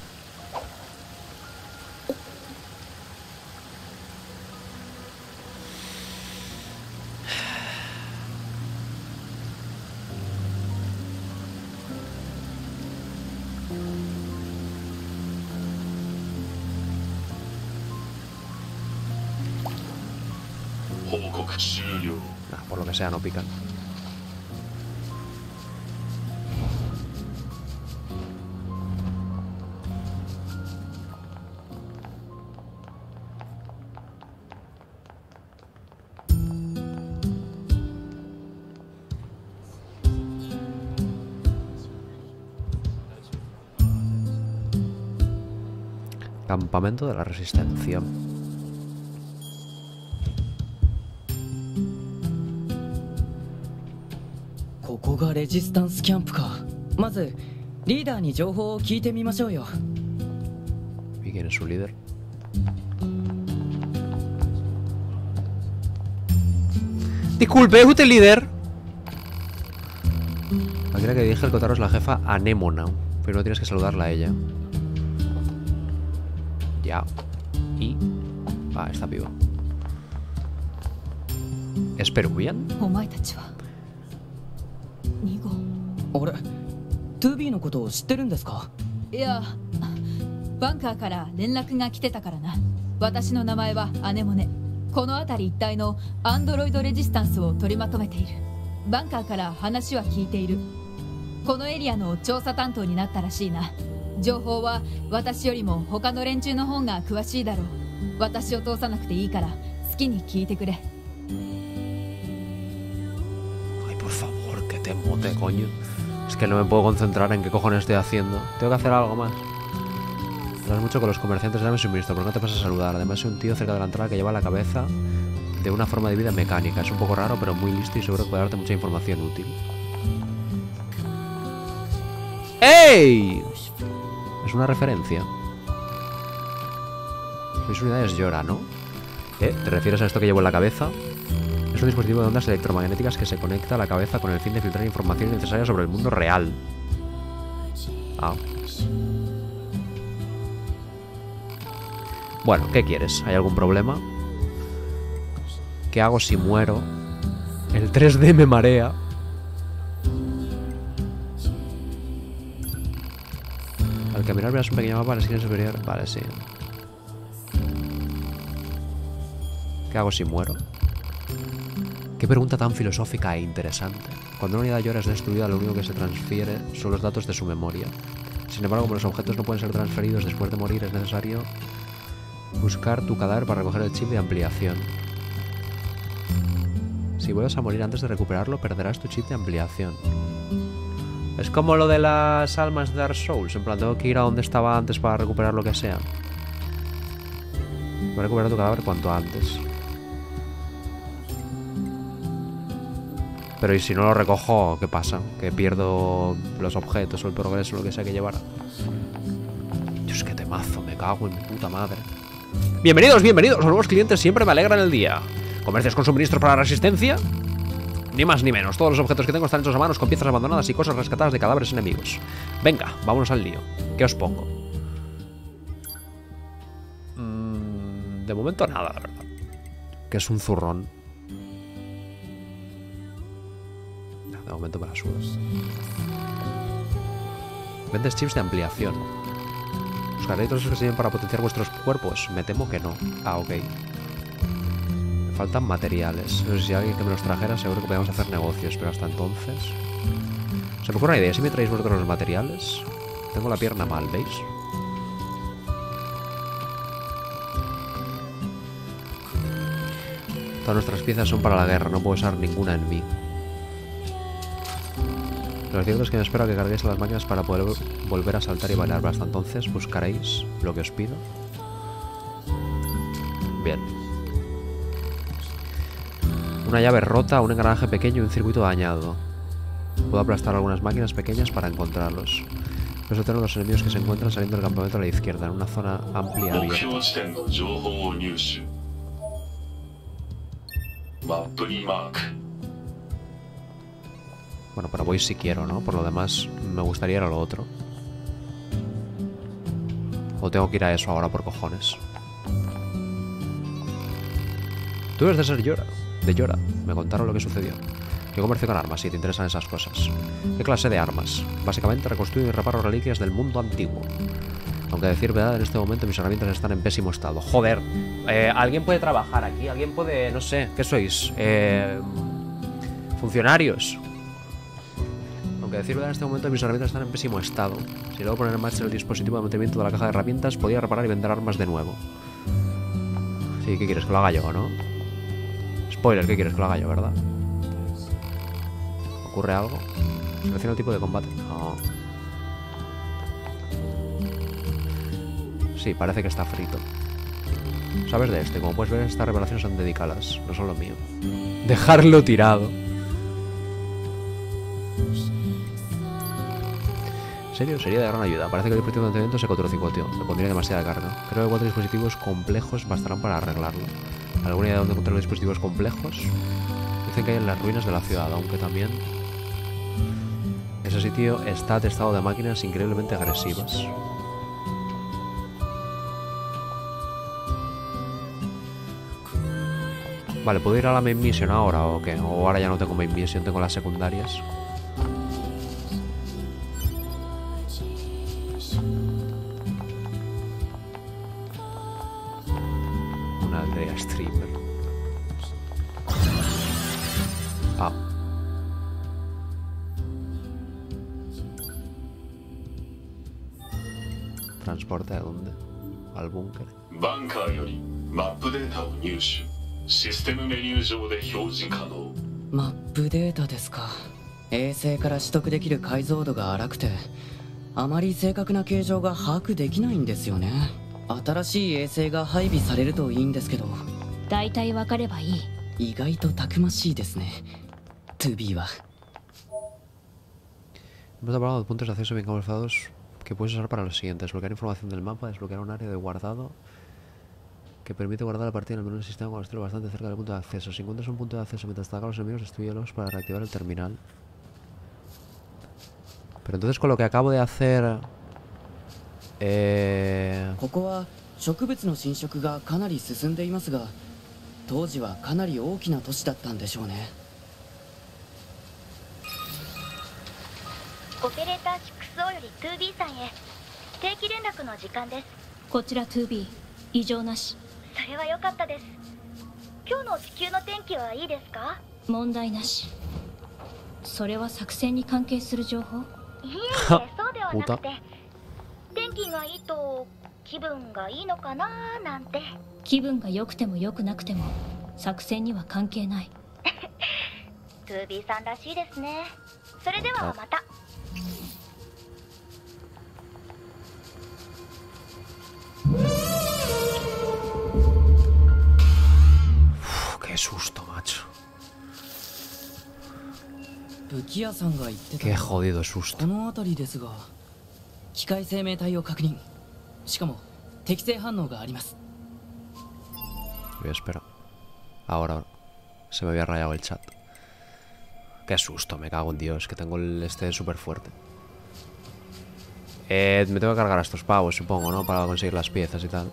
Speaker 1: Ah, por lo que sea, no pican. Campamento de la Resistencia.
Speaker 6: ジスタンスキャンプかまずリーダーに情報を聞いてみましょうよ
Speaker 1: ¿Y quién es su líder? Disculpe, ¿es usted líder? Cualquiera que dije el Kotaro es la jefa Anémona. Pero no tienes que saludarla a ella. Ya. Y. Ah, está viva. ¿Es peruvian?
Speaker 2: お前たちは2号
Speaker 6: あれ 2B のことを知ってるんですか？
Speaker 2: いやバンカーから連絡が来てたからな。私の名前はアネモネ。この辺り一帯のアンドロイドレジスタンスを取りまとめている。バンカーから話は聞いている。このエリアの調査担当になったらしいな。情報は私よりも他の連中の方が詳しいだろう。私を通さなくていいから好きに聞いてくれ
Speaker 1: coño. Es que no me puedo concentrar en qué cojones estoy haciendo. Tengo que hacer algo más. Hablas mucho con los comerciantes, dame suministro, pero no te pases a saludar. Además, es un tío cerca de la entrada que lleva la cabeza de una forma de vida mecánica. Es un poco raro, pero muy listo y seguro que puede darte mucha información útil. ¡Ey! Es una referencia. Mis unidades llora, ¿no? ¿Eh? ¿Te refieres a esto que llevo en la cabeza? Un dispositivo de ondas electromagnéticas que se conecta a la cabeza con el fin de filtrar información necesaria sobre el mundo real. Ah. Bueno, ¿qué quieres? ¿Hay algún problema? ¿Qué hago si muero? El 3D me marea. Al caminar verás un pequeño mapa en la esquina superior. Vale, sí. ¿Qué hago si muero? Qué pregunta tan filosófica e interesante. Cuando una unidad llora es destruida, lo único que se transfiere son los datos de su memoria. Sin embargo, como los objetos no pueden ser transferidos después de morir, es necesario buscar tu cadáver para recoger el chip de ampliación. Si vuelves a morir antes de recuperarlo, perderás tu chip de ampliación. Es como lo de las almas de Dark Souls. En plan, tengo que ir a donde estaba antes para recuperar lo que sea. Voy a recuperar tu cadáver cuanto antes. Pero ¿y si no lo recojo, qué pasa? Que pierdo los objetos o el progreso o lo que sea que llevara. Dios, qué temazo, me cago en mi puta madre. Bienvenidos, bienvenidos, los nuevos clientes siempre me alegran el día. Comercios con suministros para la resistencia. Ni más ni menos. Todos los objetos que tengo están hechos a manos con piezas abandonadas y cosas rescatadas de cadáveres enemigos. Venga, vámonos al lío. ¿Qué os pongo? Mm, de momento nada, la verdad. Que es un zurrón. Me la sudas. Vendes chips de ampliación. ¿Os todos esos que sirven para potenciar vuestros cuerpos? Me temo que no. Ah, ok. Me faltan materiales. No sé si alguien que me los trajera, seguro que podemos hacer negocios, pero hasta entonces... Se me ocurre una idea. Si me traéis vosotros los materiales... Tengo la pierna mal, ¿veis? Todas nuestras piezas son para la guerra, no puedo usar ninguna en mí. Lo cierto es que espero que carguéis las máquinas para poder volver a saltar y bailar. Hasta entonces buscaréis lo que os pido. Bien. Una llave rota, un engranaje pequeño y un circuito dañado. Puedo aplastar algunas máquinas pequeñas para encontrarlos. Los tengo los enemigos que se encuentran saliendo del campamento a la izquierda, en una zona amplia abierta. Bueno, pero voy si quiero, ¿no? Por lo demás, me gustaría ir a lo otro. O tengo que ir a eso ahora por cojones. Tú eres de ser Llora. De Llora. Me contaron lo que sucedió. Yo comercio con armas, si te interesan esas cosas. ¿Qué clase de armas? Básicamente reconstruyo y reparo reliquias del mundo antiguo. Aunque decir verdad, en este momento mis herramientas están en pésimo estado. Joder, eh, ¿alguien puede trabajar aquí? ¿Alguien puede, no sé, qué sois? Eh, funcionarios decir verdad, en este momento mis herramientas están en pésimo estado. Si luego poner en marcha el dispositivo de mantenimiento de la caja de herramientas, podía reparar y vender armas de nuevo. Sí, ¿qué quieres que lo haga yo, no? Spoiler, ¿qué quieres que lo haga yo, verdad? ¿Ocurre algo? Selecciona el tipo de combate. No. Sí, parece que está frito. ¿Sabes de este? Como puedes ver, estas revelaciones son dedicadas, no son lo mío. Dejarlo tirado. Serio? Sería de gran ayuda. Parece que el dispositivo de mantenimiento se cortocircuitó. Le pondría demasiada carga. Creo que cuatro dispositivos complejos bastarán para arreglarlo. ¿Alguna idea de dónde encontrar los dispositivos complejos? Dicen que hay en las ruinas de la ciudad, aunque también... Ese sitio está atestado de máquinas increíblemente agresivas. Vale, ¿puedo ir a la main mission ahora o qué? O ahora ya no tengo main mission, tengo las secundarias. Transporte a dónde? Al búnker. バンカーよりマップデータを入手。システムメニュー上で表示可能。マップデータですか。衛星から取得できる解像度が荒くてあまり正確な形状が把握できないんですよね新しい衛星が配備されるといいんですけど
Speaker 3: 大体わかればいい
Speaker 7: 意外とたくましいですね 2B は
Speaker 1: Hemos hablado de puntos de acceso bien camuflados que puedes usar para lo siguiente. Desbloquear información del mapa, desbloquear un área de guardado que permite guardar la partida en el menú del sistema cuando esté bastante cerca del punto de acceso. Si encuentras un punto de acceso mientras atacan los enemigos, destruyelos para reactivar el terminal. Pero entonces con lo que acabo de hacer... Eh... ここは植物の侵食がかなり進んでいますが当時はかなり大きな都市だったんでしょうね。
Speaker 3: オペレーター 6O より 2B さんへ。定期連絡の時間です。
Speaker 2: こちら 2B 異常なし。
Speaker 3: それは良かったです。今日の地球の天気はいいですか？
Speaker 2: 問題なし。それは作戦に関係する情報。い
Speaker 3: えいえそうではなくて 天気がいいと気分がいいのかななんて。
Speaker 2: 気分が良くても良くなくても作戦には関係ない。
Speaker 3: 2B さんらしいですね。それではまた
Speaker 1: qué susto, macho. Qué jodido susto. Voy a esperar. Ahora. Se me había rayado el chat. Qué susto, me cago en Dios, que tengo el este súper fuerte. Eh, me tengo que cargar a estos pavos, supongo, ¿no? Para conseguir las piezas y tal.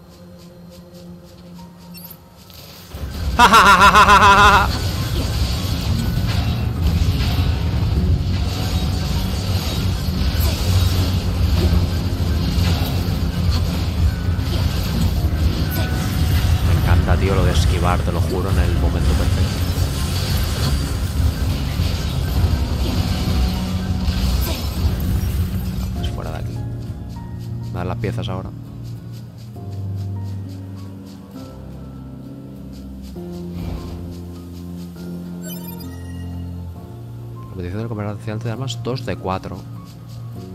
Speaker 1: Tío, lo de esquivar, te lo juro, en el momento perfecto. Es fuera de aquí. Dar las piezas ahora. Competición del comerciante de armas 2 de 4.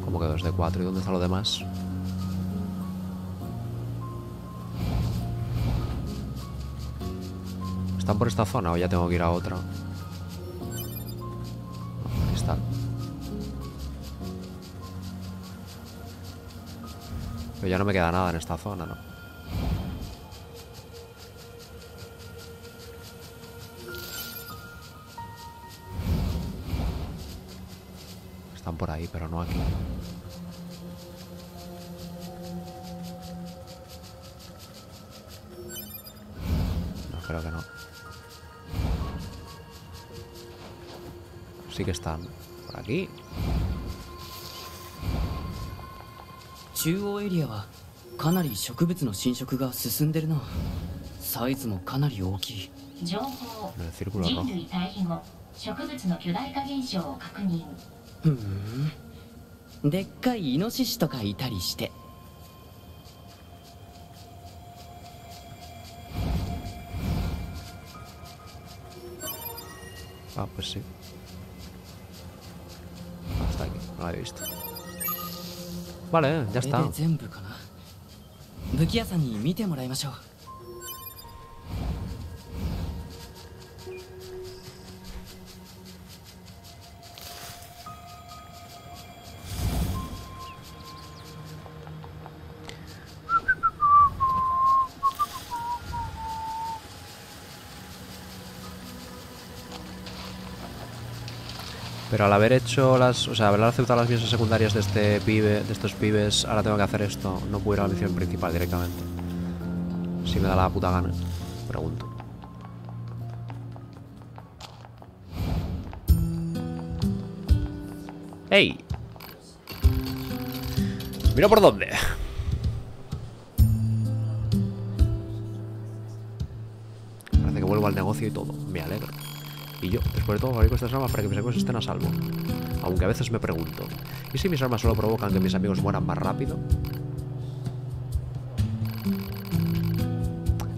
Speaker 1: ¿Cómo que 2 de 4? ¿Y dónde está lo demás? ¿Están por esta zona o ya tengo que ir a otra? No, aquí están. Pero ya no me queda nada en esta zona, ¿no? Están por ahí, pero no aquí. No, creo que no. Sí que están por aquí.
Speaker 6: 中央エリアはかなり植物の侵食が進んでるなサイズもかなり大きい
Speaker 3: 情報
Speaker 1: En el círculo
Speaker 3: 人
Speaker 1: rojo.
Speaker 3: 類退避後植物の巨大化現象を確認
Speaker 6: ふんでっかいイノシシとかいたりして
Speaker 1: Ah, pues sí. Ahí visto. Vale, ya está.
Speaker 6: 武器屋さんに見てもらいましょう
Speaker 1: Pero al haber hecho las. O sea, haber aceptado las misiones secundarias de este pibe, de estos pibes, ahora tengo que hacer esto. No puedo ir a la misión principal directamente. Si me da la puta gana. Pregunto. ¡Ey! Mira por dónde. Parece que vuelvo al negocio y todo. Me alegro. Y yo, después de todo, fabrico estas armas para que mis amigos estén a salvo. Aunque a veces me pregunto, ¿y si mis armas solo provocan que mis amigos mueran más rápido?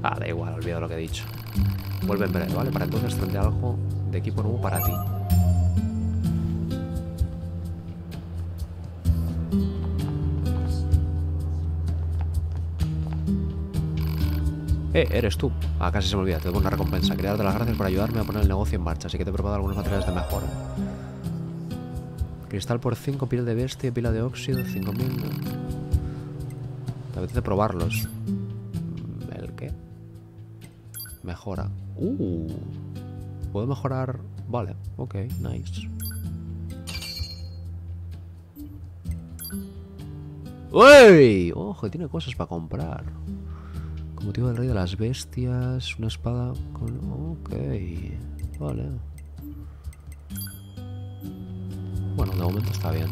Speaker 1: Ah, da igual, olvido lo que he dicho. Vuelve en breve, ¿vale? Para entonces tendré algo de equipo nuevo para ti. Eh, eres tú. Ah, casi se me olvida, te doy una recompensa. Quería darte las gracias por ayudarme a poner el negocio en marcha, así que te he preparado algunos materiales de mejora. Cristal por 5, piel de bestia, pila de óxido, 5000. Te apetece probarlos. Mm, ¿El qué? Mejora. Uh. ¿Puedo mejorar? Vale, ok, nice. ¡Uy! Ojo, tiene cosas para comprar. Con motivo del rey de las bestias, una espada con... Ok, vale. Bueno, de momento está bien.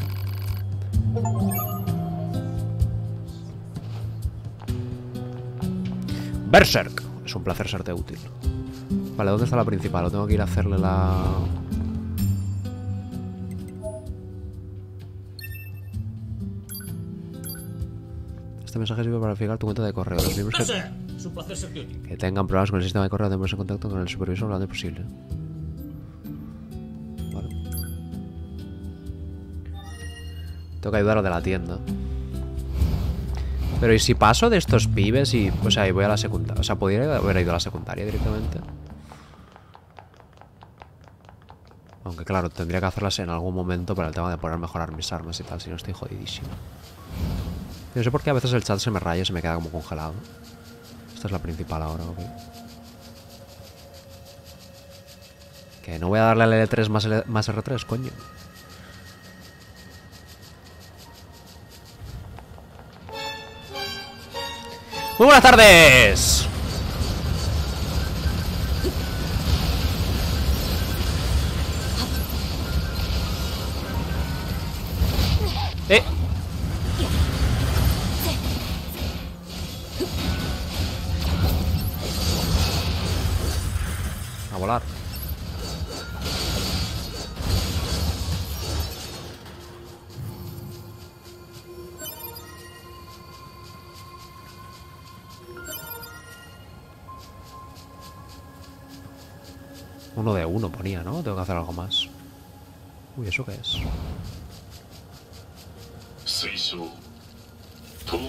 Speaker 1: Berserk. Es un placer serte útil. Vale, ¿dónde está la principal? O tengo que ir a hacerle la... Este mensaje sirve para verificar tu cuenta de correo. Los miembros que,
Speaker 8: Es un placer serte útil.
Speaker 1: que tengan problemas con el sistema de correo deben ponerse en contacto con el supervisor lo antes posible. Vale. Tengo que ayudar a lo de la tienda. Pero ¿y si paso de estos pibes y... O sea, y voy a la secundaria? O sea, podría haber ido a la secundaria directamente. Aunque claro, tendría que hacerlas en algún momento para el tema de poder mejorar mis armas y tal, si no estoy jodidísimo. No sé por qué a veces el chat se me raya se me queda como congelado. Esta es la principal ahora, ok. Que no voy a darle al L3 más, más R3, coño. Muy buenas tardes. ¿No? Tengo que hacer algo más. Uy, ¿eso qué es?
Speaker 5: 推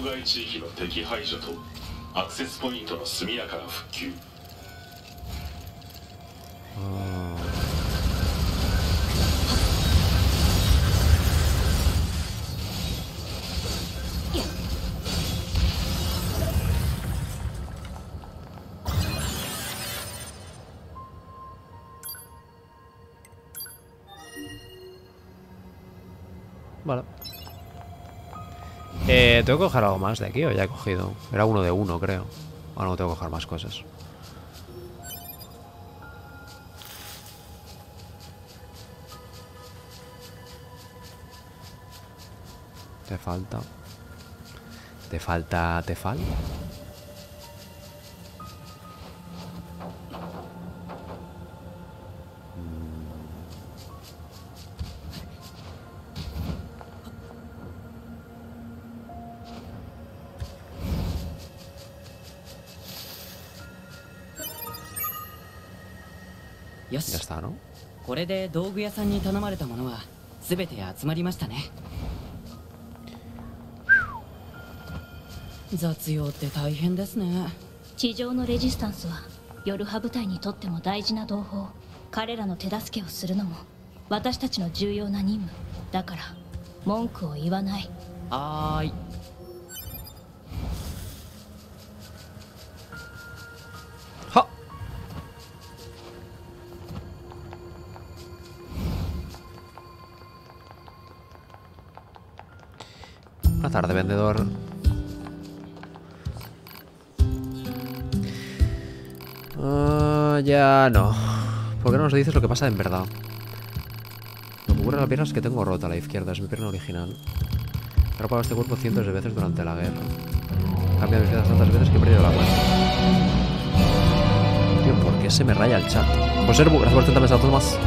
Speaker 1: Eh, ¿Tengo que coger algo más de aquí o ya he cogido? Era uno de uno, creo. Ahora no tengo que coger más cosas. Te falta. Te falta. Te falta.
Speaker 6: で道具屋さんに頼まれたものは全て集まりましたね。雑用って大変ですね。
Speaker 3: 地上のレジスタンスはヨルハ部隊にとっても大事な同胞。彼らの手助けをするのも私たちの重要な任務。だから文句を言わない。
Speaker 6: はーい
Speaker 1: Ah, ya no. ¿Por qué no nos dices lo que pasa en verdad? Lo que ocurre en la pierna es que tengo rota a la izquierda, es mi pierna original. He robado este cuerpo cientos de veces durante la guerra. He cambiado mis vidas tantas veces que he perdido la cuenta. Tío, ¿por qué se me raya el chat? Pues Serbu, gracias por 30 mensajes más.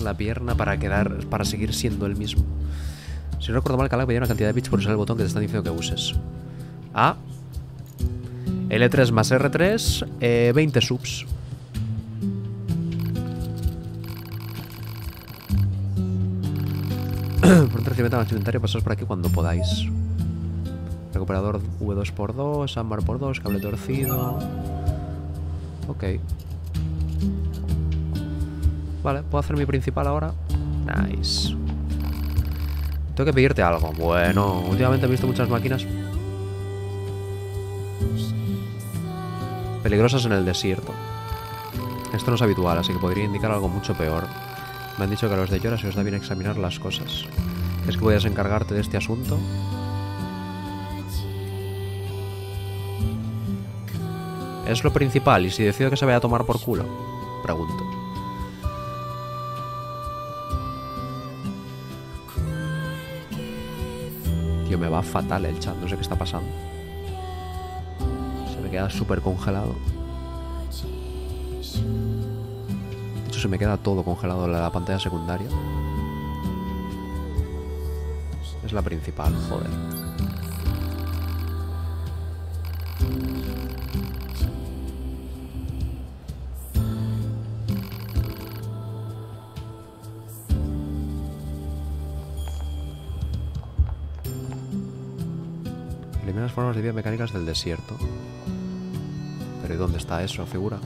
Speaker 1: La pierna para quedar. para seguir siendo el mismo. Si no recuerdo mal, Calac dio una cantidad de bits por usar el botón que te están diciendo que uses. Ah. L3 más R3, eh, 20 subs. un recibimiento al inventario, pasaos por aquí cuando podáis. Recuperador V2x2, ámbar por 2, cable torcido. Ok. ¿Puedo hacer mi principal ahora? Nice. Tengo que pedirte algo. Bueno, últimamente he visto muchas máquinas peligrosas en el desierto. Esto no es habitual, así que podría indicar algo mucho peor. Me han dicho que a los de Llora se os da bien examinar las cosas. ¿Es que puedes encargarte de este asunto? Es lo principal, y si decido que se vaya a tomar por culo, pregunto. Fatal el chat, no sé qué está pasando. Se me queda súper congelado. De hecho, se me queda todo congelado la pantalla secundaria. Es la principal, joder. Formas de vida mecánicas del desierto. Pero ¿y dónde está eso, figura?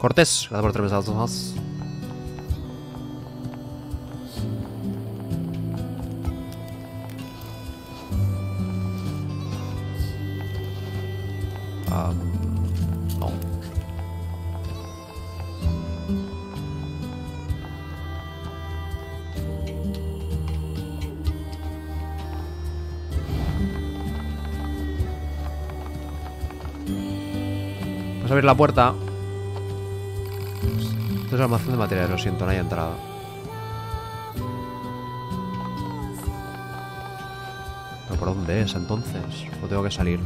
Speaker 1: Cortés, gracias por tres meses más. Um, no. Vamos a abrir la puerta. Es almacén de materiales, lo siento, no hay entrada. ¿Pero por dónde es entonces? ¿O tengo que salir?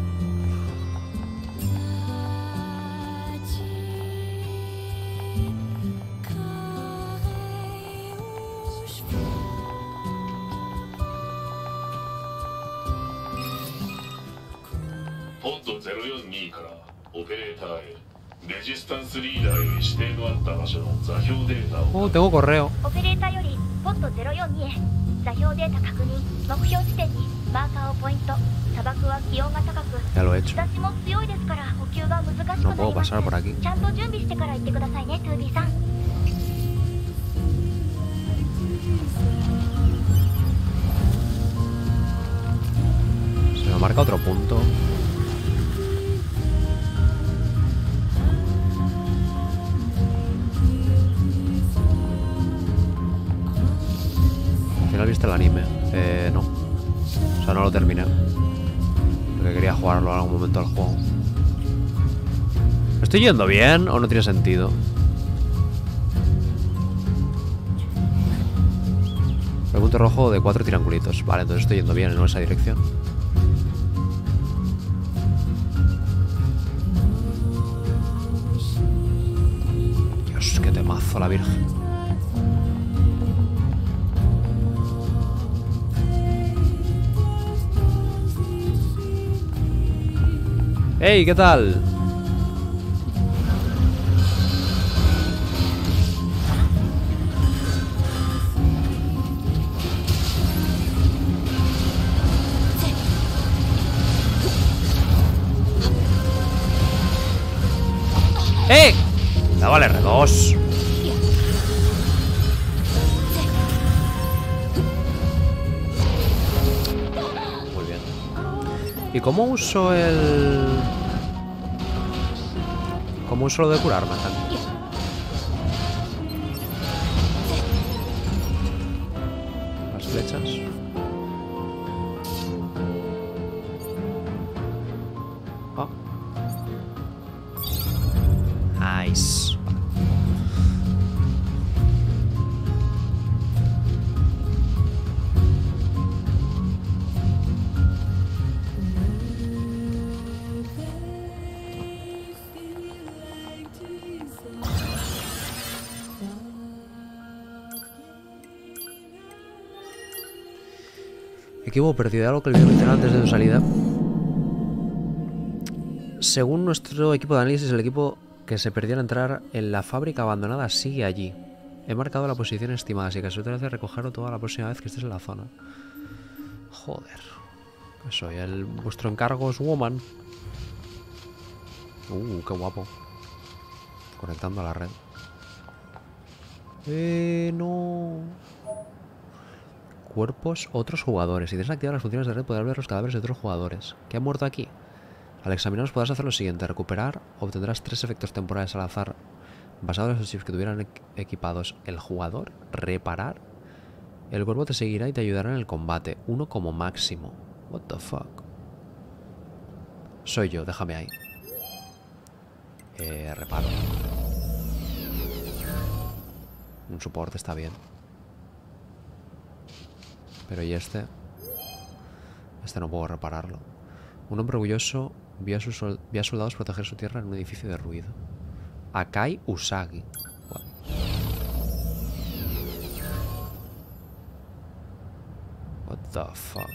Speaker 1: tengo correo. Ya lo he hecho. No puedo pasar por aquí. Se me marca otro punto. Estoy yendo bien o no tiene sentido? El punto rojo de cuatro triangulitos. Vale, entonces estoy yendo bien en esa dirección. Dios, qué temazo la Virgen. ¡Hey! ¿Qué tal? Cómo uso el...? ¿Cómo uso lo de curarme también? Equipo perdido algo que el video mencionaba antes de su salida. Según nuestro equipo de análisis, el equipo que se perdió al entrar en la fábrica abandonada sigue allí. He marcado la posición estimada, así que se trata de recogerlo toda la próxima vez que estés en la zona. Joder. Soy el vuestro encargo es Woman. Uh, qué guapo. Conectando a la red. Eh, no. Cuerpos, otros jugadores. Si desactivas las funciones de red, podrás ver los cadáveres de otros jugadores. ¿Qué han muerto aquí? Al examinarlos podrás hacer lo siguiente. Recuperar, obtendrás tres efectos temporales al azar basados en los chips que tuvieran equ- equipados el jugador. Reparar. El cuerpo te seguirá y te ayudará en el combate. Uno como máximo. What the fuck. Soy yo, déjame ahí. Eh, reparo. Un soporte está bien. Pero ¿y este? Este no puedo repararlo. Un hombre orgulloso vio a, sus sol- soldados proteger su tierra en un edificio de ruido. Akai Usagi. What the fuck?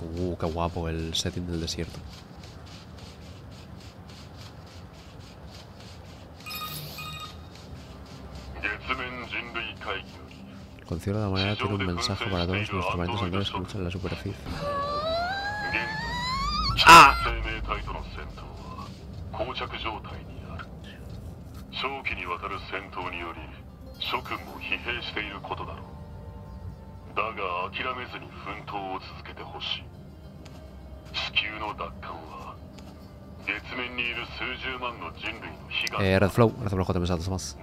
Speaker 1: Uh, qué guapo el setting del desierto. con cierta manera tiene un mensaje para todos los tormentos anteriores que luchan en la superficie. ¡Ah! Eh, Red Flow, gracias por los 4 mensajes más.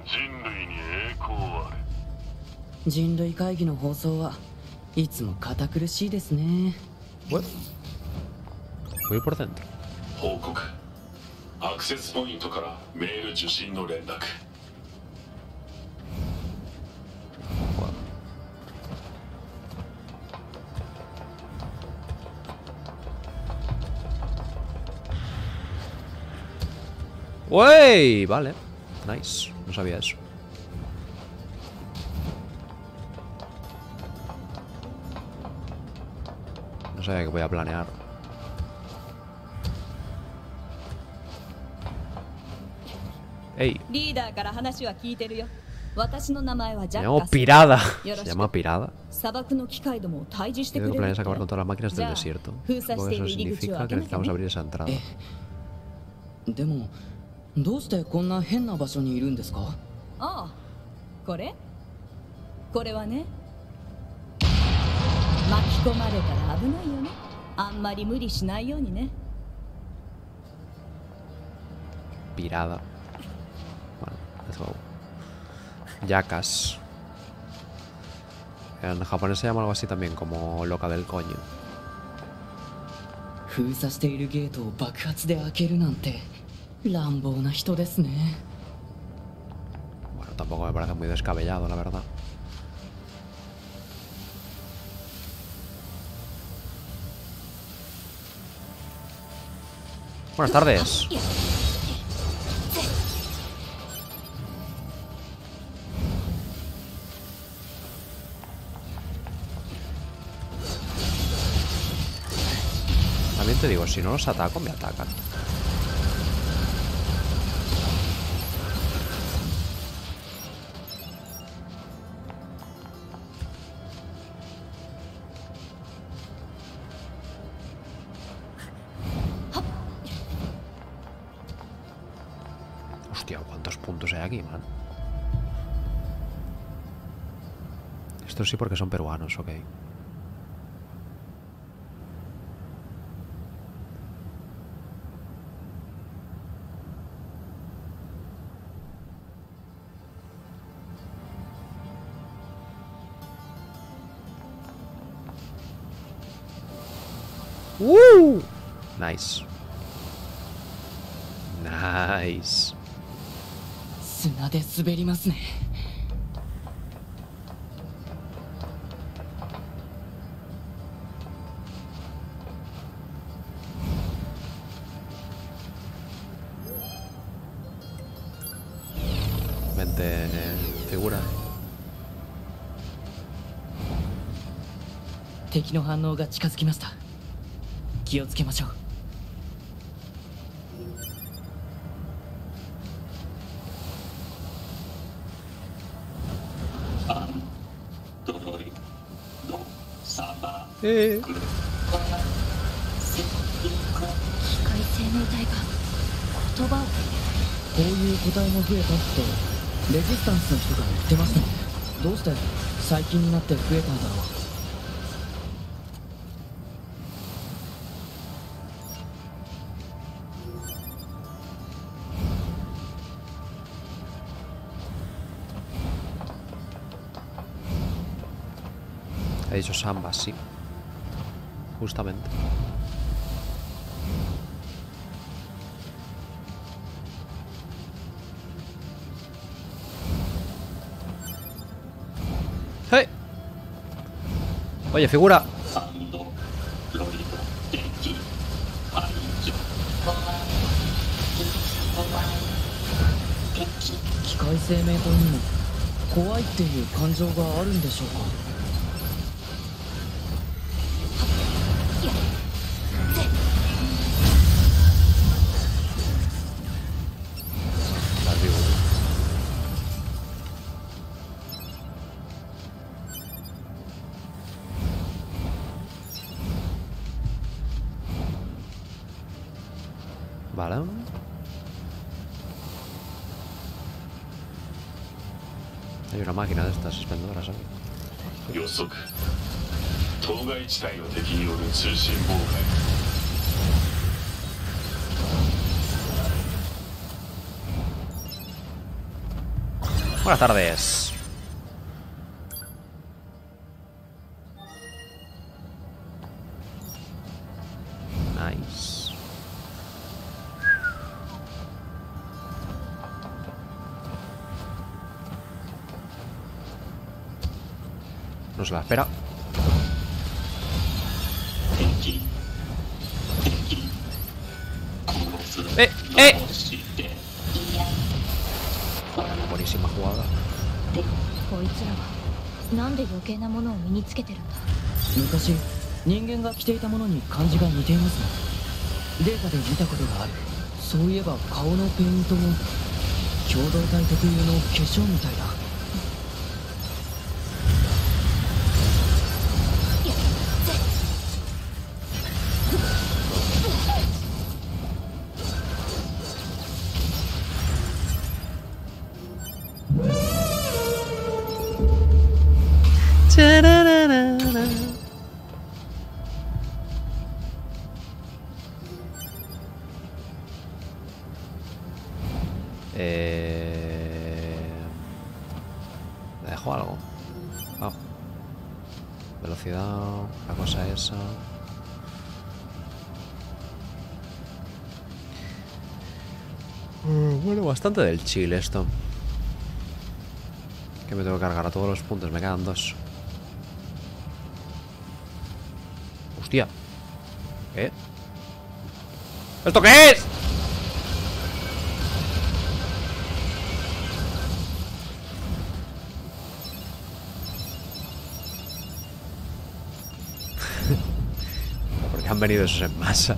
Speaker 1: 人類
Speaker 6: 会議の放送はいつも堅苦しいですね。
Speaker 1: What? Voy por dentro
Speaker 5: 報告。アクセスポイントからメール受信の連絡。
Speaker 1: ¡Wey! Vale. Nice. No sabía eso. sabía que voy a planear. ¡Ey! Me llamo Pirada. ¿Se llama Pirada? Creo que planeas acabar con todas las máquinas del desierto. Supongo que eso significa que necesitamos abrir esa entrada.
Speaker 6: どうしてこんな変な場所にいるんですか
Speaker 2: ああこれこれはね巻き込まれたら 危ないよねあんまり無理しないようにね
Speaker 1: Pirada. Bueno, let's go. Yakas. En japonés se llama algo así también, como loca del coño.
Speaker 6: 封鎖しているゲートを爆発で開けるなんて乱暴な人ですね
Speaker 1: Bueno, tampoco me parece muy descabellado, la verdad. Buenas tardes. También te digo, si no los ataco, me atacan. Esto sí porque son peruanos, ok. ¡Uh! Nice. Nice.
Speaker 6: 砂で滑りますね の反応が近づきました。気をつけましょう。
Speaker 1: Eh.
Speaker 9: 機械生命体が言葉を
Speaker 6: こういう個体も増えたってレジスタンスの人が言ってましたね。どうして最近になって増えたんだろう
Speaker 1: Ha dicho Samba, sí. Justamente. ¡Hey! Oye, figura.
Speaker 6: 機械生命体にも怖いっていう感情があるんでしょうか
Speaker 1: Buenas tardes. Nice. No se la espera.
Speaker 6: 人間が着ていたものに漢字が似ていますね。データで見たことがある。そういえば顔のペイントも共同体特有の化粧みたいだ。
Speaker 1: Bastante del chill esto. Que me tengo que cargar a todos los puntos, me quedan dos. Hostia. ¿Eh? ¿Esto qué es? Porque han venido esos en masa.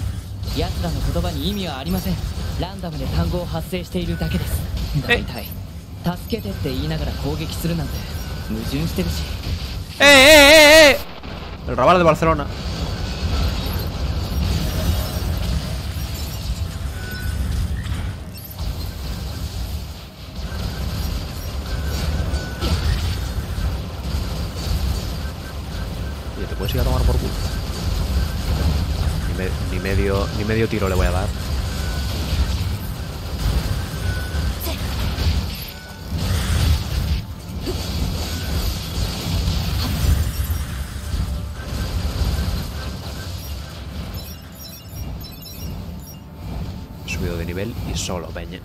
Speaker 6: 奴らの言葉に意味はありませんランダムで単語を発生しているだけです大体助けてって言いながら攻撃するなんて矛盾してるし
Speaker 1: ¡Eh, eh, eh, eh! El Raval de Barcelona. Ni, me- ni medio, tiro le voy a dar. Subido de nivel y solo, peña.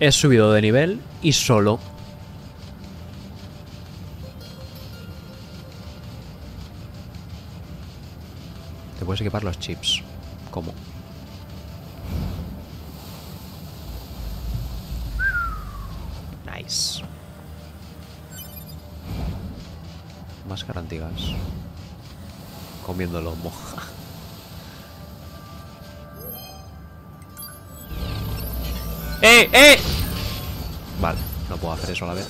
Speaker 1: He subido de nivel y solo. Puedes equipar los chips. ¿Cómo? Nice. Máscara antigas. Comiéndolo moja. ¡Eh, eh! Vale, no puedo hacer eso a la vez.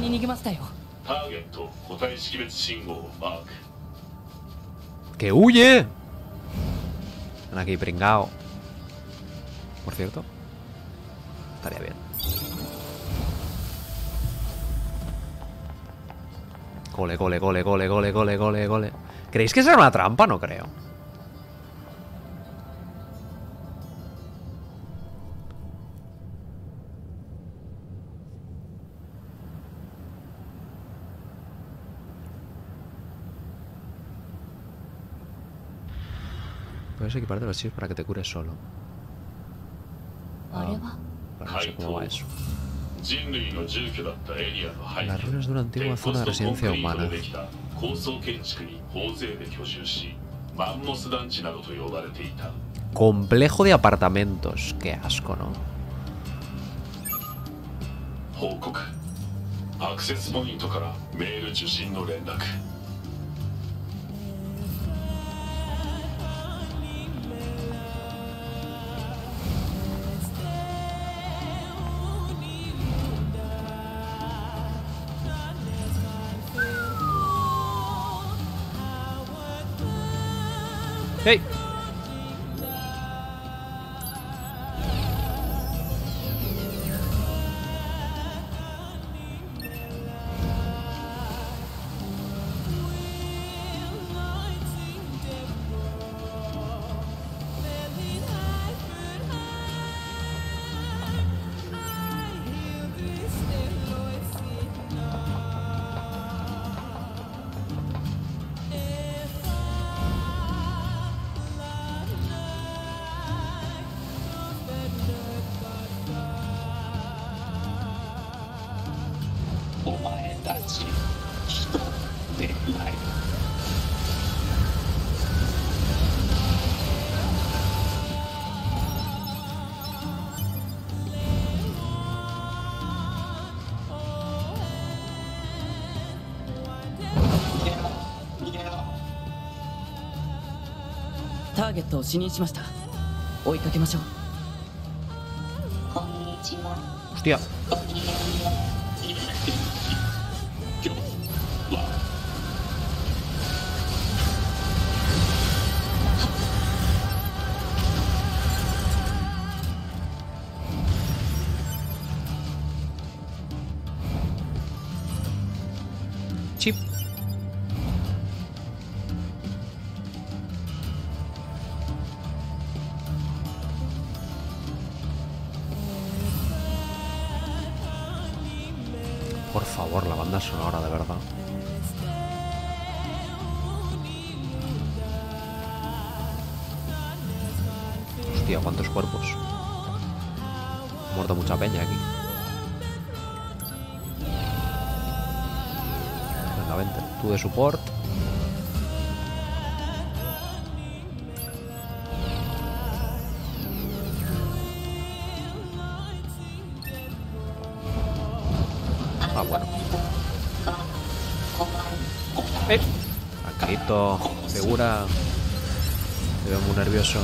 Speaker 6: に逃げましたよ
Speaker 5: ターゲット個体識別信号をマーク
Speaker 1: ¡Que huye! Ven aquí, pringao. Por cierto. Estaría bien. Gole, gole, gole, gole, gole, gole, gole, gole. ¿Creéis que será una trampa? No creo. Puedes equiparte los chips para que te cures solo.
Speaker 3: Ah,
Speaker 1: no sé cómo va eso. Las ruinas de una antigua zona de residencia humana. Complejo de apartamentos. Qué asco, ¿no?
Speaker 5: 報告アクセスポイントからメール受信の連絡
Speaker 1: ¡Hey!
Speaker 6: ーゲットを視認しました。追いかけましょう。
Speaker 1: Hostia. Support. Ah, bueno. ¡Eh! Segura. Me veo muy nervioso.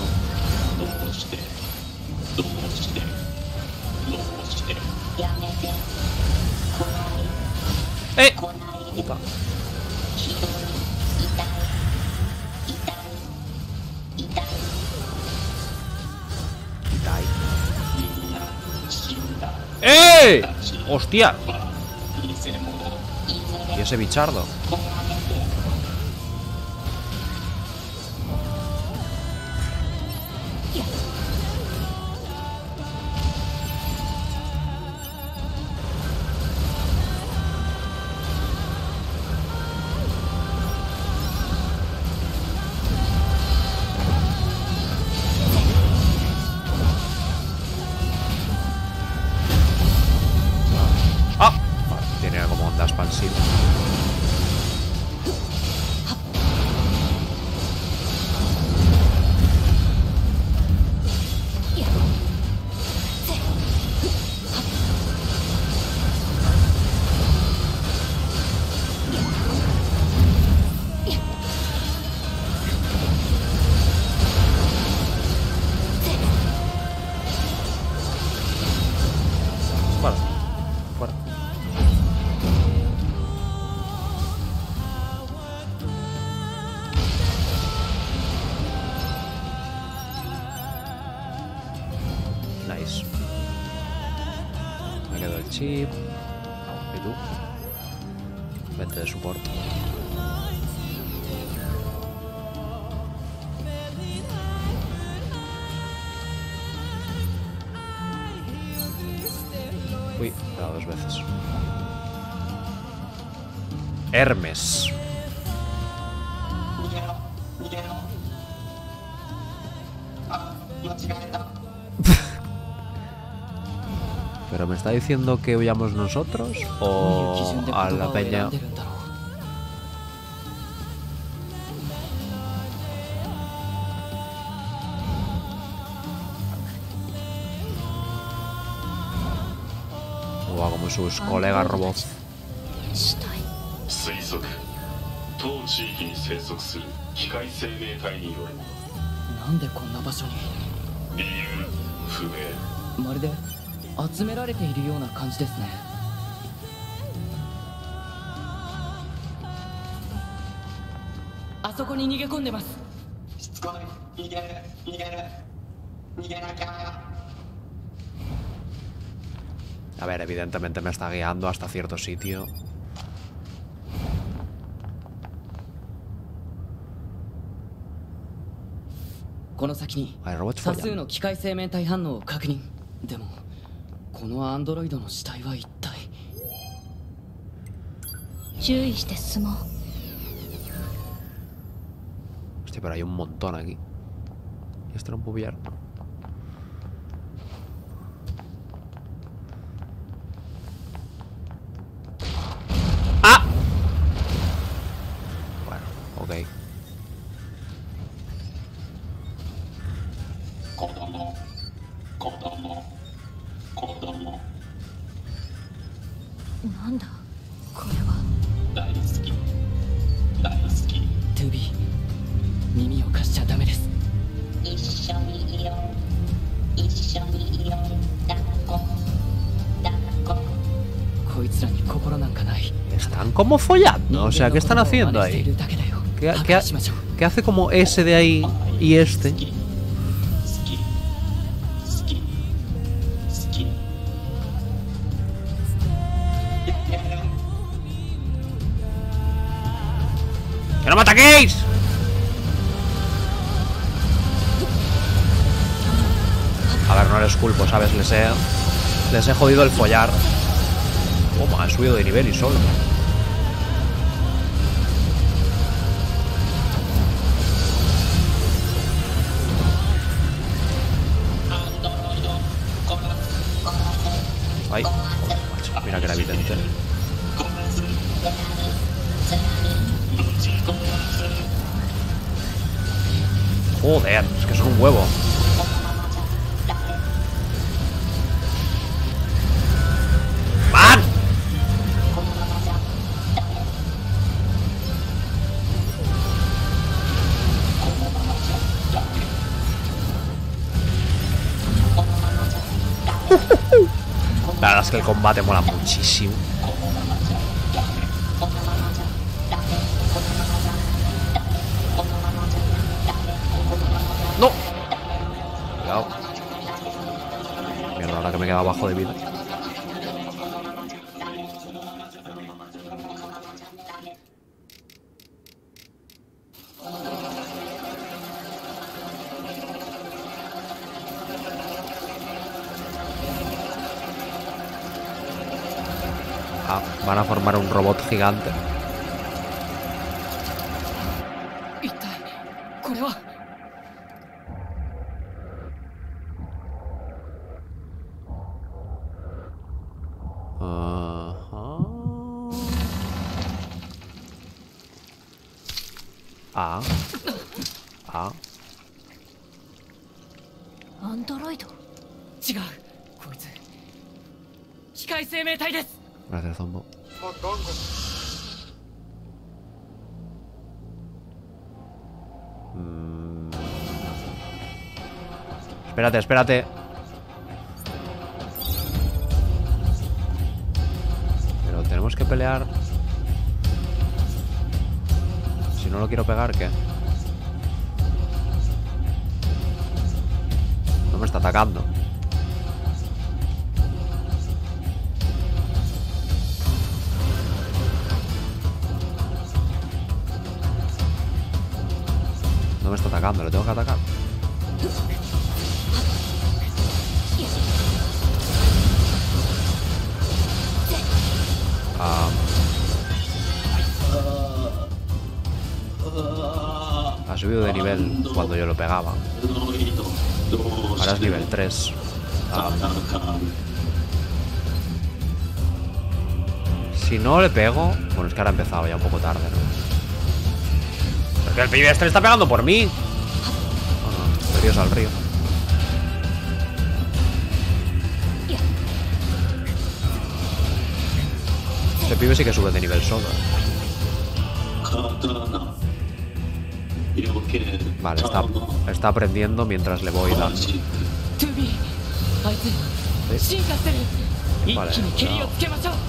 Speaker 1: ¡Hostia! ¿Y ese bichardo? diciendo que huyamos nosotros? ¿O a la peña? O a como sus colegas robots.
Speaker 5: 推測当地域に生息する機械生命体によるもの
Speaker 6: なんでこんな場所に
Speaker 5: 理由不明
Speaker 6: まるで 集められているような感じですねあそこに逃げ込んでます
Speaker 9: しつこい逃げる逃げる逃げなきゃ
Speaker 1: A ver, evidentemente me está guiando hasta cierto sitio.
Speaker 6: この先に
Speaker 1: Hay robots
Speaker 6: 多数
Speaker 1: follando.
Speaker 6: の機械生命体反応を確認でもこのアンドロイドの死体は一体
Speaker 3: 注意して進もう
Speaker 1: Hostia, pero hay un montón aquí. ¿Y esto no puedo pillar? O sea, ¿qué están haciendo ahí? ¿Qué, hace como ese de ahí y este? ¡Que no me ataquéis! A ver, no les culpo, ¿sabes? Les he... Les he jodido el follar. Toma, he subido de nivel y solo. La verdad es que el combate mola muchísimo. ¡No! Cuidado. Mierda, ahora que me queda abajo de vida. Ah, van a formar un robot gigante. Mm. Espérate, espérate. Pero tenemos que pelear. Si no lo quiero pegar, ¿qué? No me está atacando. está atacando, lo tengo que atacar. Ah. Ha subido de nivel cuando yo lo pegaba. Ahora es nivel 3. Ah. Si no le pego... Bueno, es que ahora ha empezado ya un poco tarde, ¿no? El pibe este le está pegando por mí. Oh, no, Dios al río. Este pibe sí que sube de nivel solo. Vale, está, está aprendiendo mientras le voy dando.
Speaker 7: トゥー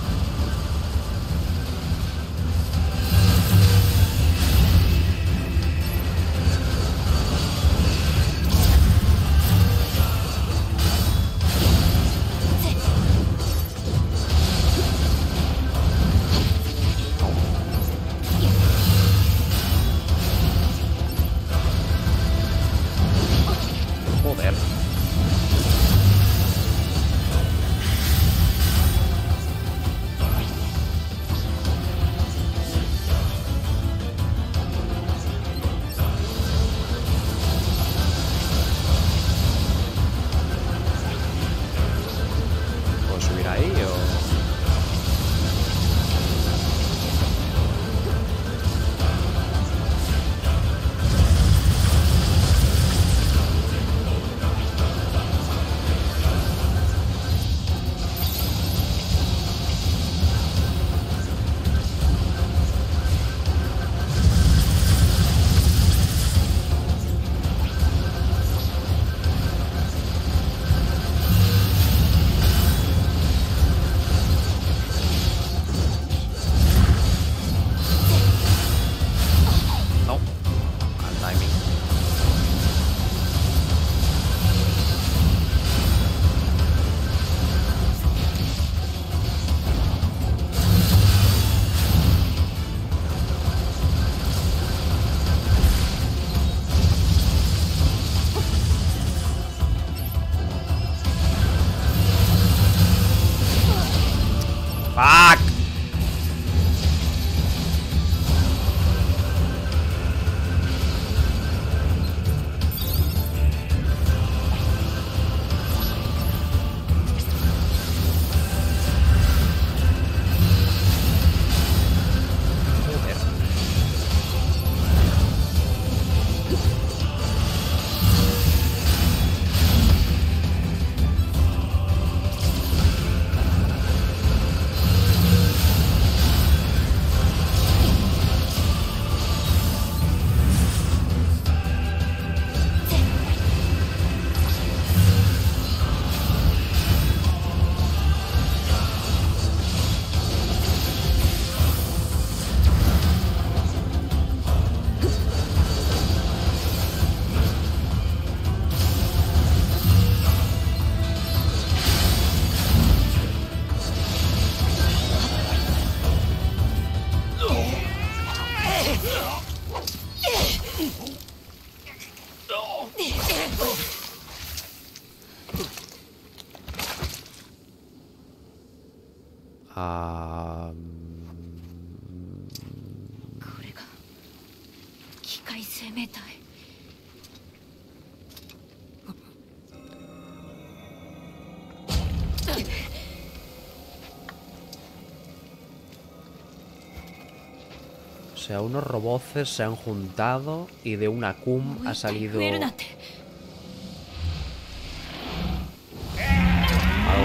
Speaker 1: O sea, unos roboces se han juntado y de una cum ha salido... Algo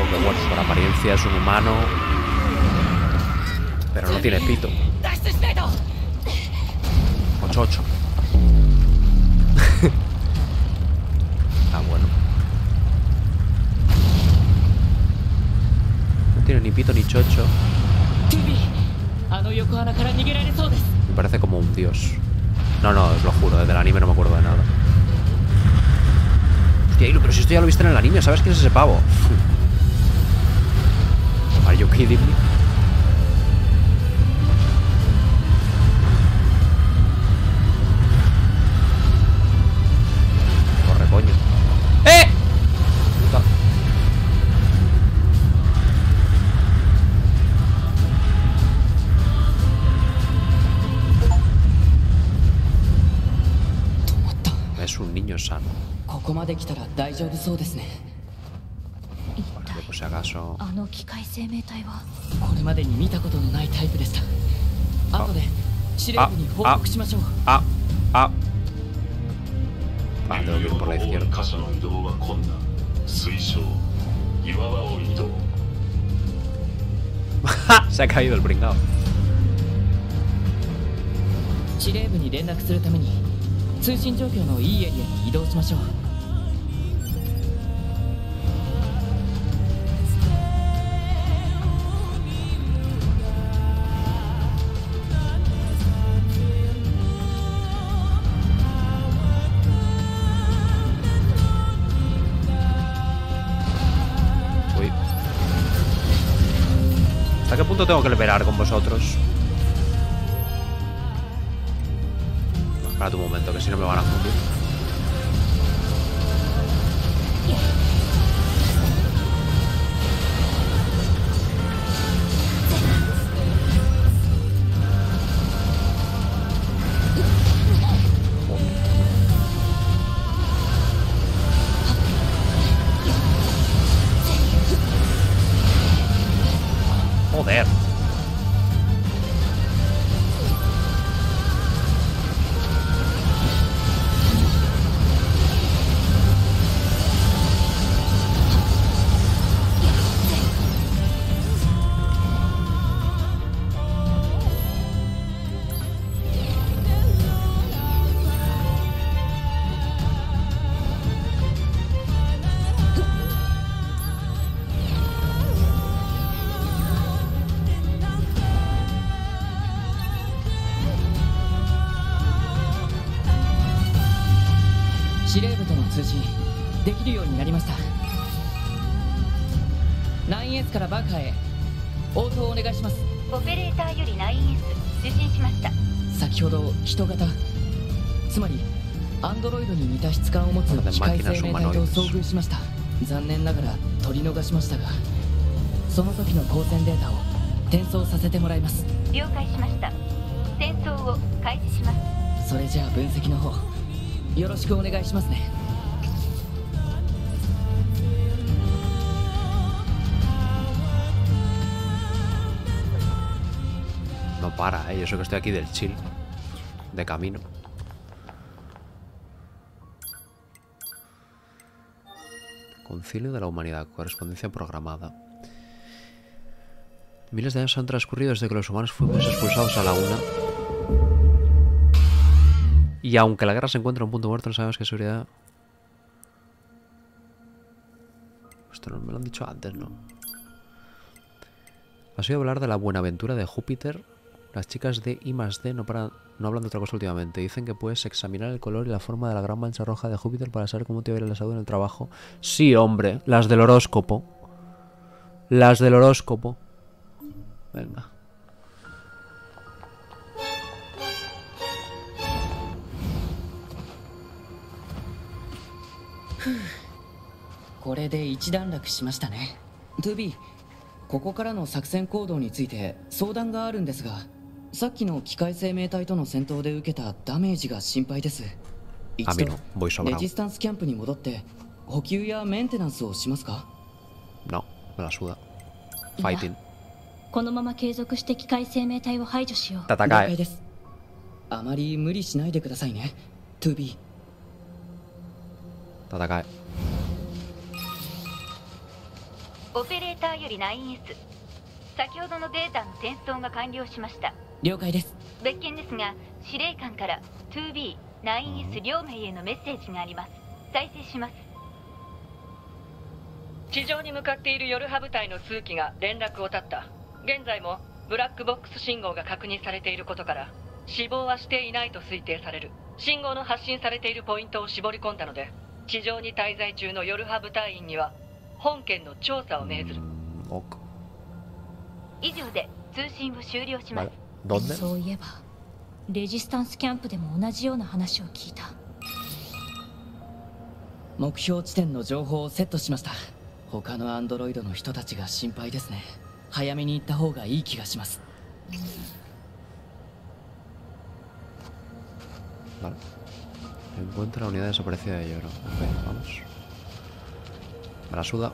Speaker 1: que, bueno, por apariencia es un humano, pero no tiene pito. 8-8. ah, bueno. No tiene ni pito ni chocho. No, no, os lo juro, desde el anime no me acuerdo de nada. Hostia, pero si esto ya lo viste en el anime, ¿sabes quién es ese pavo? Are you kidding me?
Speaker 6: 大丈夫そうですね
Speaker 1: si acaso.
Speaker 3: あの機械生命体は？
Speaker 6: これまでに見たことのないタイプでした後で司令部に報告しましょう
Speaker 1: Ah, ah. Ah,
Speaker 5: 有用
Speaker 1: izquierda.
Speaker 5: 貨車の移動は困難推奨岩場を移動
Speaker 1: Se ha caído el pringao.
Speaker 6: 司令部に連絡するために通信状況のいいエリアに移動しましょう
Speaker 1: tengo que liberar con vosotros? Espera un momento, que si no me van a
Speaker 6: 遭遇しました残念ながら取り逃しましたがその時の光線データを転送させてもらいます
Speaker 8: 了解しました転送を開始します
Speaker 6: それじゃあ分析の方よろしくお願いしますね
Speaker 1: No para, ¿eh? Yo sé que estoy aquí del chill. De camino. De la Humanidad. Correspondencia programada. Miles de años han transcurrido desde que los humanos fuimos expulsados a la una. Y aunque la guerra se encuentra en un punto muerto, no sabemos qué seguridad... Esto no me lo han dicho antes, ¿no? Has oído hablar de la buenaventura de Júpiter. Las chicas de I más D no, paran- no hablan de otra cosa últimamente. Dicen que puedes examinar el color y la forma de la gran mancha roja de Júpiter para saber cómo te va a ir la salud en el trabajo. Sí, hombre, las del horóscopo. Las del horóscopo. Venga.
Speaker 6: これで一段落しましたね 2B ここからの作戦行動について相談があるんですが さっきの機械生命体との戦闘で受けたダメージが心配です一度レ.ジスタンスキャンプに戻って補給やメンテナンスをしますか
Speaker 1: ？No, me la suda. Fighting.
Speaker 3: このまま継続して機械生命体を排除しよう
Speaker 6: 了
Speaker 1: Tatakae.
Speaker 6: 解ですあまり無理しないでくださいね 2B
Speaker 1: Tatakae.
Speaker 8: オペレーターより 9S 先ほどのデータの転送が完了しました
Speaker 6: 了解です。
Speaker 8: 別件ですが司令官から 2B、9S 両名へのメッセージがあります。再生します。
Speaker 10: 地上に向かっているヨルハ部隊の数機が連絡を絶った。現在もブラックボックス信号が確認されていることから死亡はしていないと推定される。信号の発信されているポイントを絞り込んだので地上に滞在中のヨルハ部隊員には本件の調査を命ずる。
Speaker 1: Mm, ok.
Speaker 8: 以上で通信を終了します
Speaker 1: Vale. ¿Dónde?
Speaker 3: そういえばレジスタンスキャンプでも同じような話を聞いた
Speaker 6: 目標地点の情報をセットしました他のアンドロイドの人たちが心配ですね早めに行った方がいい気がします
Speaker 1: Vale. Encuentra la unidad desaparecida de Lloro. Ok, vamos. Me la suda.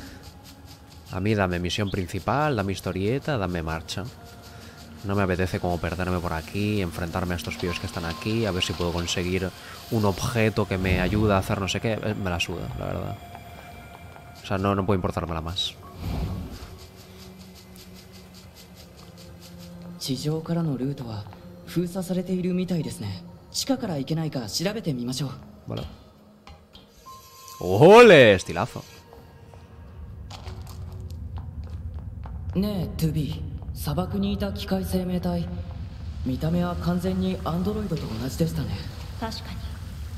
Speaker 1: A mí dame misión principal, dame historieta, dame marcha. No me apetece como perderme por aquí, enfrentarme a estos pibes que están aquí, a ver si puedo conseguir un objeto que me ayuda a hacer no sé qué. Eh, me la suda, la verdad. O sea, no, no puedo importármela más. Vale. ¡Ole! Estilazo.
Speaker 11: ねえ 2B 砂漠にいた機械生命体。見た目は完全にアンドロイドと同じでしたね。
Speaker 3: 確かに。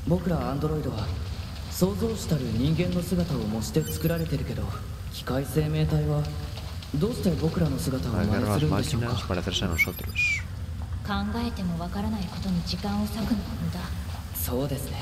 Speaker 11: 僕らアンドロイドは創造主たる人間の姿を模して作られてるけど機械生命体はどうして僕らの姿を真似するんでしょうか？
Speaker 3: 考えてもわからないことに時間を割くのは無駄
Speaker 11: そうですね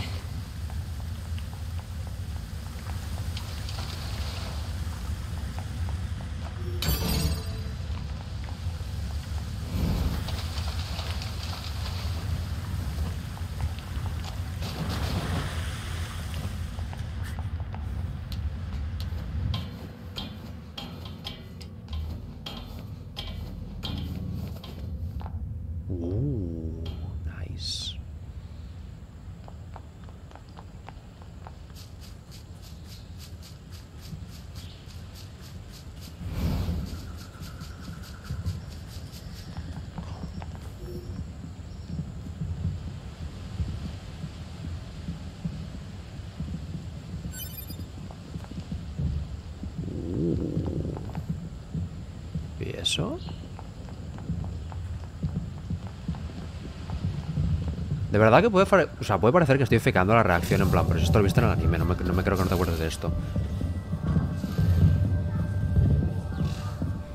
Speaker 1: verdad que puede, o sea, puede parecer que estoy fecando la reacción en plan, pero esto lo viste en el anime, no me, no me creo que no te acuerdes de esto.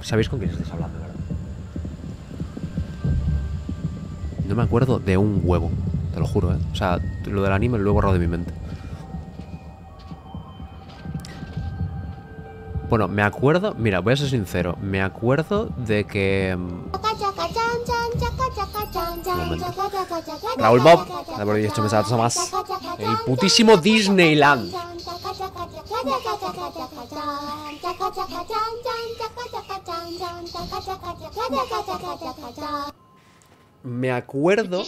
Speaker 1: ¿Sabéis con quién estáis hablando, verdad? No me acuerdo de un huevo, te lo juro, ¿eh? O sea, lo del anime lo he borrado de mi mente. Bueno, me acuerdo, mira, voy a ser sincero, me acuerdo de que... Raúl Bob, más. El putísimo Disneyland. Me acuerdo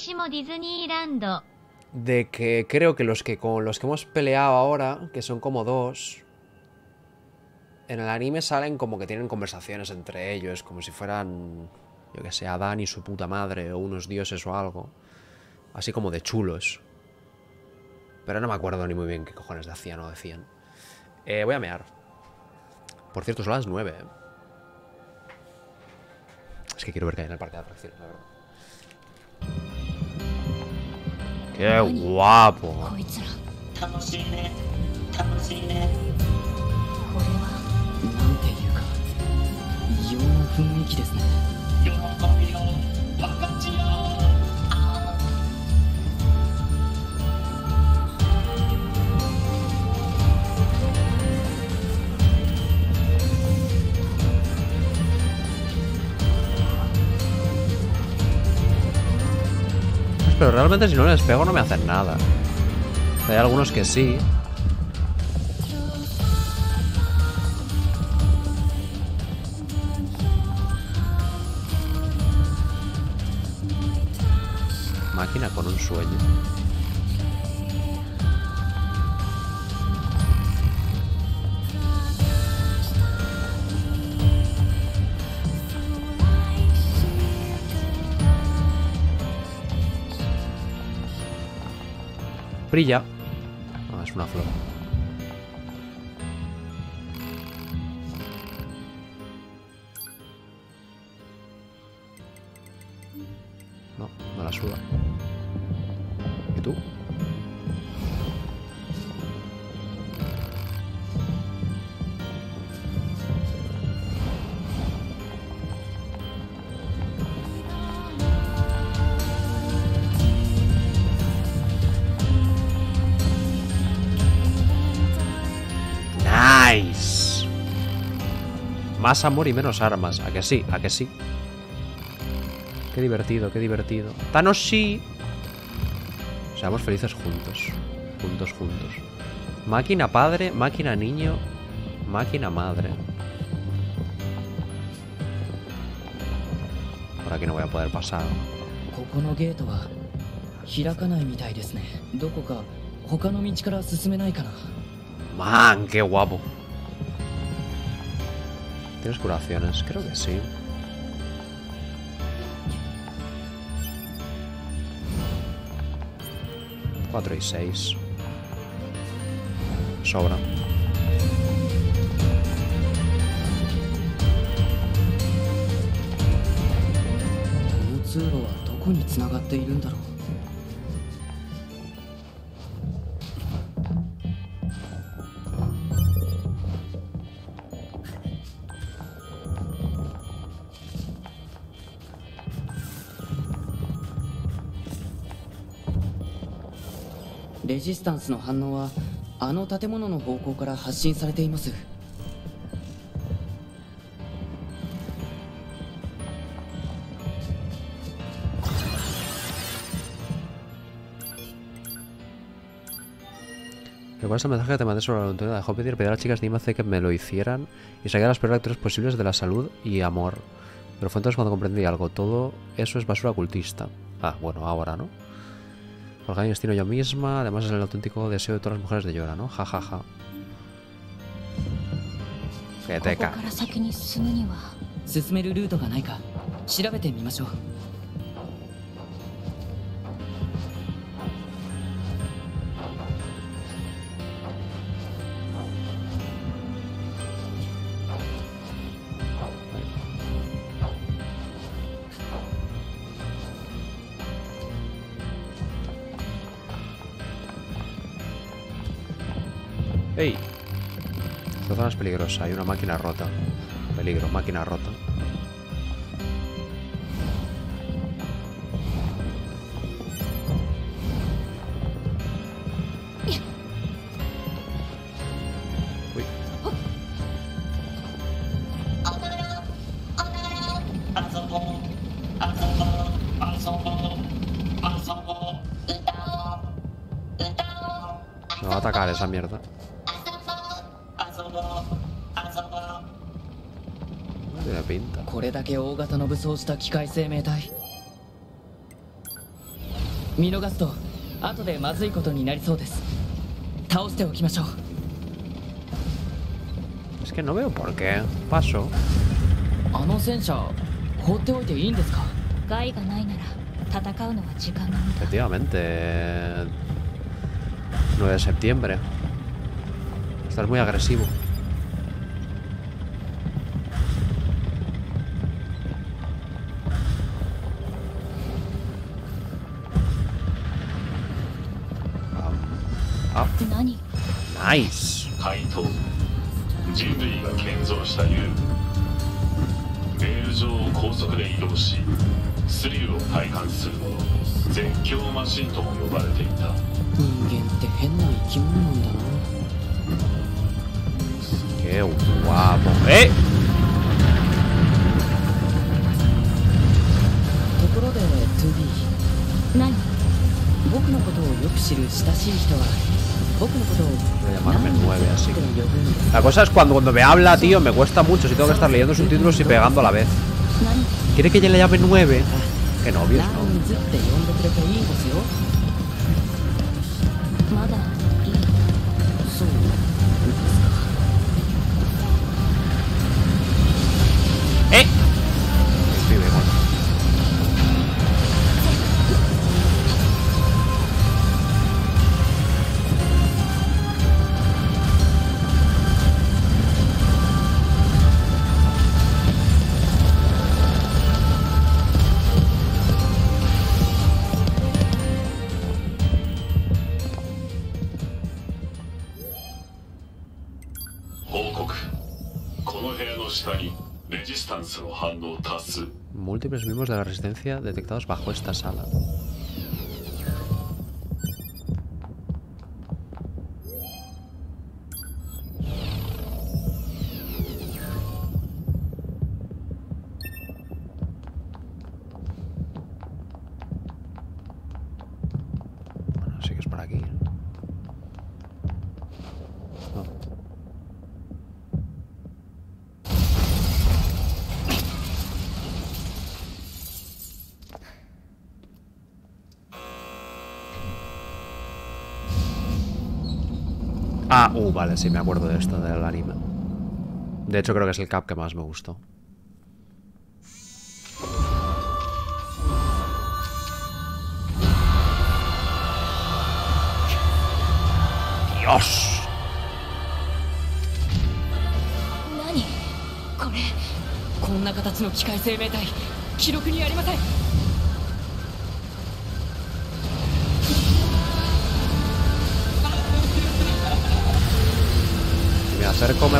Speaker 1: de que creo que los que con los que hemos peleado ahora, que son como dos, en el anime salen como que tienen conversaciones entre ellos, como si fueran yo que sé, Adán y su puta madre, o unos dioses o algo. Así como de chulos. Pero no me acuerdo ni muy bien qué cojones decían o decían. Eh, voy a mear. Por cierto, son las nueve. ¿eh? Es que quiero ver qué hay en el parque de atracciones, la verdad. ¡Qué guapo!
Speaker 9: Pues,
Speaker 1: pero realmente si no les pego no me hacen nada. Hay algunos que sí, sueño. Brilla. Ah, es una flor. No, no la suda. ¿Y tú? Nice. Más amor y menos armas. ¿A que sí? ¿A que sí? Qué divertido, qué divertido. Tanoshi. Seamos felices juntos. Juntos, juntos. Máquina padre, máquina niño, máquina madre. Por aquí no voy a poder pasar.
Speaker 6: ここのゲートは開かないみたいですねどこか他の道から進めないかな
Speaker 1: Man, qué guapo. ¿Tienes curaciones? Creo que sí. Cuatro y seis. Sobra.
Speaker 6: こジスタンスの反応はあの建物の方向から発信されています。
Speaker 1: ¿Recuerdas el mensaje que te mandé sobre la voluntad? Dejó pedir, pedir a las chicas de IMAC que me lo hicieran y saqué las peores lecturas posibles de la salud y amor. Pero fue entonces cuando comprendí algo. Todo eso es basura ocultista. Ah, bueno, ahora, ¿no? Forjar mi destino yo misma. Además es el auténtico deseo de todas las mujeres de Llora, ¿no? Ja, ja, ja. Que te
Speaker 3: こ
Speaker 1: Hay una máquina rota. Peligro, máquina rota. Esa mierda.
Speaker 6: 型の武装した機械生命体見逃すと後でまずいことになりそうです倒しておきましょう
Speaker 1: Es que no veo por qué. Paso.
Speaker 6: あの戦車放っておいていいんですか？
Speaker 3: 害がないなら戦うのは時間の無駄
Speaker 1: Efectivamente. 9 de septiembre. Estás muy agresivo. Nice.
Speaker 5: 回答人類が建造した遊具レール上を高速で移動しスリルを体感するもの絶叫マシンとも呼ばれていた
Speaker 6: 人間って変な生き物なんだな
Speaker 1: Qué guapo. ¡Eh!
Speaker 6: ところで 2B
Speaker 3: 何？
Speaker 6: 僕のことをよく知る親しい人は僕のことを
Speaker 1: La cosa es cuando, cuando me habla, tío, me cuesta mucho si tengo que estar leyendo subtítulos y pegando a la vez.
Speaker 3: 何
Speaker 1: ¿Quiere que ya le llame 9? Qué novios,
Speaker 6: ラ
Speaker 1: ¿no? Múltiples miembros de la resistencia detectados bajo esta sala. vale, sí, me acuerdo de esto del anime. De hecho, creo que es el cap que más me gustó. ¡Dios!
Speaker 7: 何これこんな形の機械生命体記録にありません
Speaker 1: Acerco me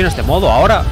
Speaker 1: en este modo ahora?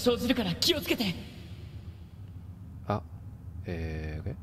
Speaker 12: 生じるから気をつけて。
Speaker 1: あえー、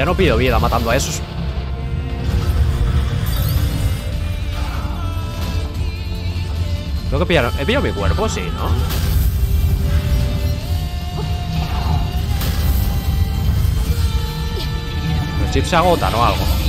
Speaker 1: ya no pido vida matando a esos. Creo que pillaron. He pillado mi cuerpo, sí, ¿no? Los chips se agotan o algo.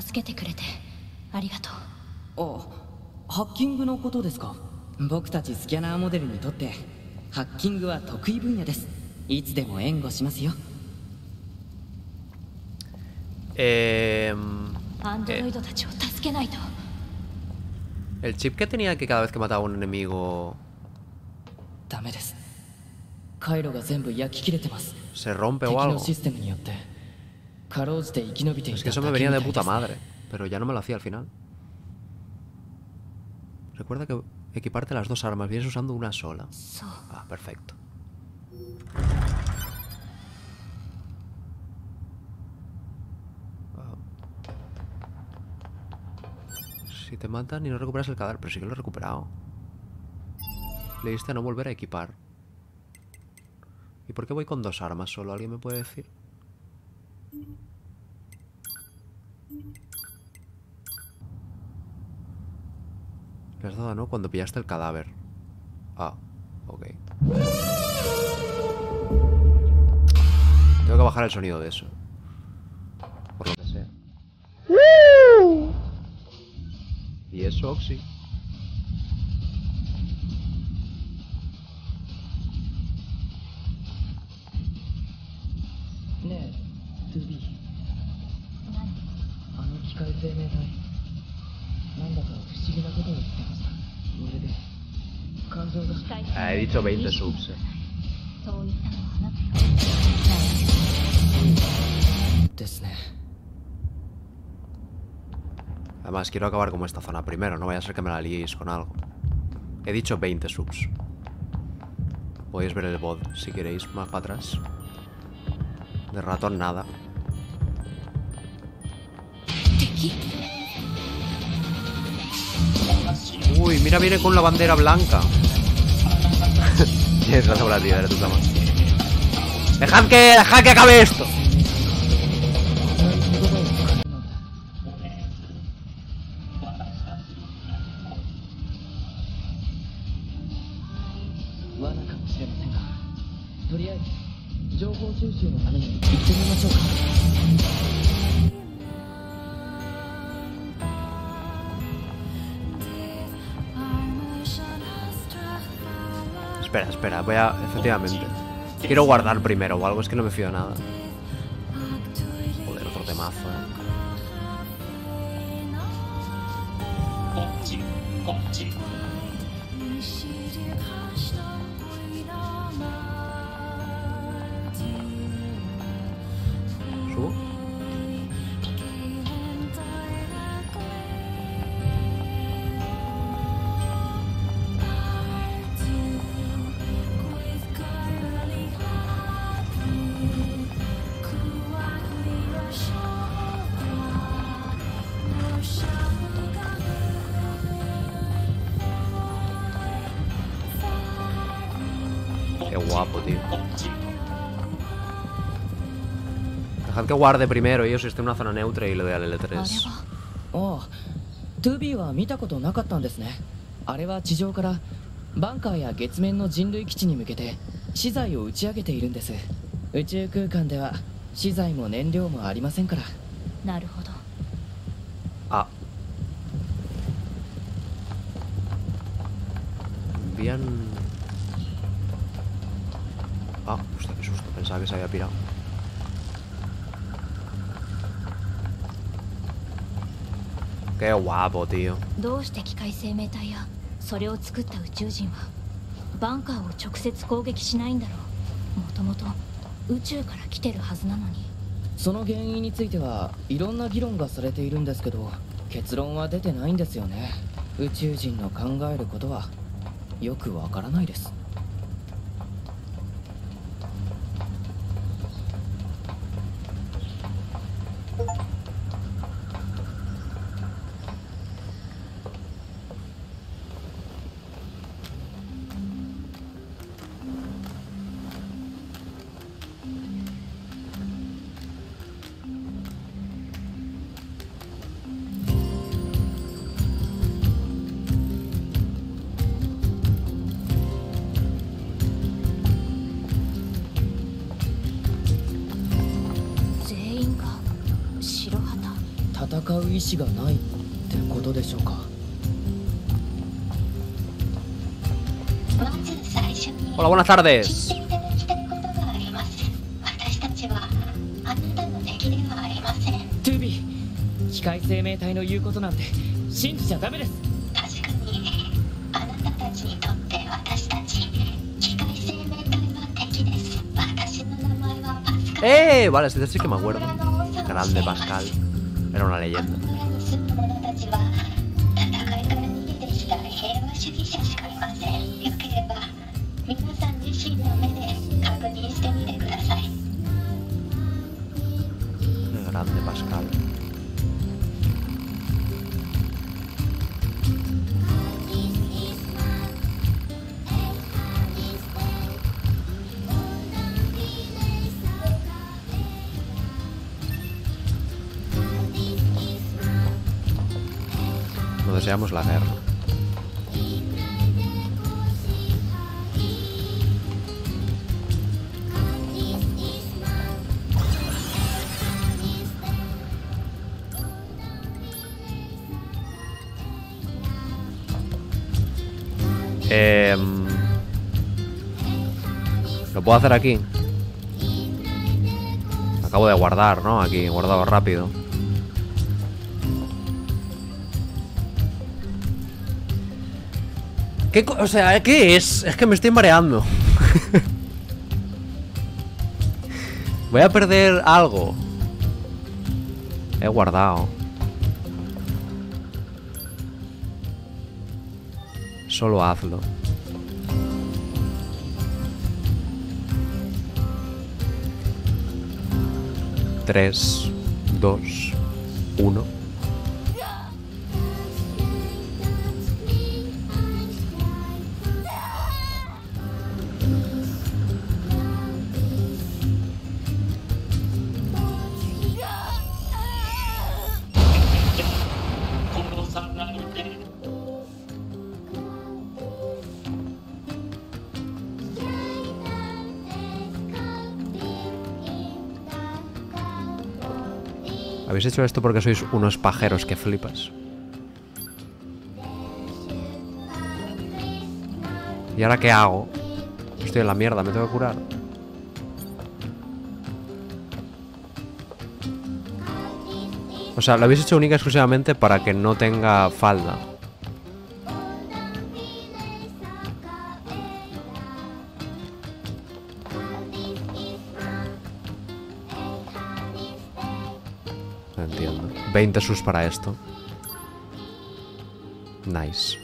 Speaker 3: 助けてくれてありがとう。
Speaker 6: あハッキングのことですか？僕たちスキャナーモデルにとってハッキングは得意分野です。いつでも援護しますよ。
Speaker 1: Eh,
Speaker 3: アンドロイドたちを助けないと。
Speaker 1: El chip que tenía que cada vez que mataba a un enemigo... Se rompe o algo. Es que eso me venía de puta madre, pero ya no me lo hacía al final. Recuerda que equiparte las dos armas, vienes usando una sola. Ah, perfecto. Si te matan y no recuperas el cadáver, pero sí que lo he recuperado. Le diste a no volver a equipar. ¿Y por qué voy con dos armas solo? ¿Alguien me puede decir? Le has dado, ¿no? Cuando pillaste el cadáver. Ah, ok. Tengo que bajar el sonido de eso. Por lo que sea. Y eso, Oxy. Ah, he dicho 20 subs. Eh. Además, quiero acabar como esta zona primero, no vaya a ser que me la liéis con algo. He dicho 20 subs. Podéis ver el bot si queréis, más para atrás. De ratón nada. Uy, mira, viene con la bandera blanca. Tienes la la de tu cama. Dejad que, dejad que acabe esto. Efectivamente. Quiero guardar primero o algo, es que no me fío nada. que guarde primero yo si estoy en una zona neutra y le doy al L3.
Speaker 6: Oh, 2B は見たことなかったんですね。あれは地上からバンカーや月面の人類基地に向けて資材を打ち上げているんです。宇宙空間では資材も燃料もありませんから。
Speaker 3: なるほど。
Speaker 1: あ。Bien. Ah. ah, hostia, qué susto. Pensaba que se había pirado. Qué guapo, tío.
Speaker 3: どうして機械生命体やそれを作った宇宙人はバンカーを直接攻撃しないんだろう。もともと宇宙から来てるはずなのに。
Speaker 6: その原因についてはいろんな議論がされているんですけど結論は出てないんですよね。宇宙人の考えることはよくわからないです意志がないってことでしょうか？ほら、われ。機械生命体の言うことなんて信じちゃダメです。確かに、
Speaker 1: あなたたちにとって私た
Speaker 9: ち機械生命体敵です。私の名前はパスカル。
Speaker 1: えー、Era una leyenda. La guerra. Em, Lo puedo hacer aquí. Acabo de guardar, ¿no? Aquí, guardado rápido. ¿Qué o sea, ¿qué es? Es que me estoy mareando. Voy a perder algo. He guardado. Solo hazlo. Tres, dos, Habéis hecho esto porque sois unos pajeros que flipas. ¿Y ahora qué hago? Estoy en la mierda, me tengo que curar. O sea, lo habéis hecho única y exclusivamente para que no tenga falda. 20 sus para esto. Nice.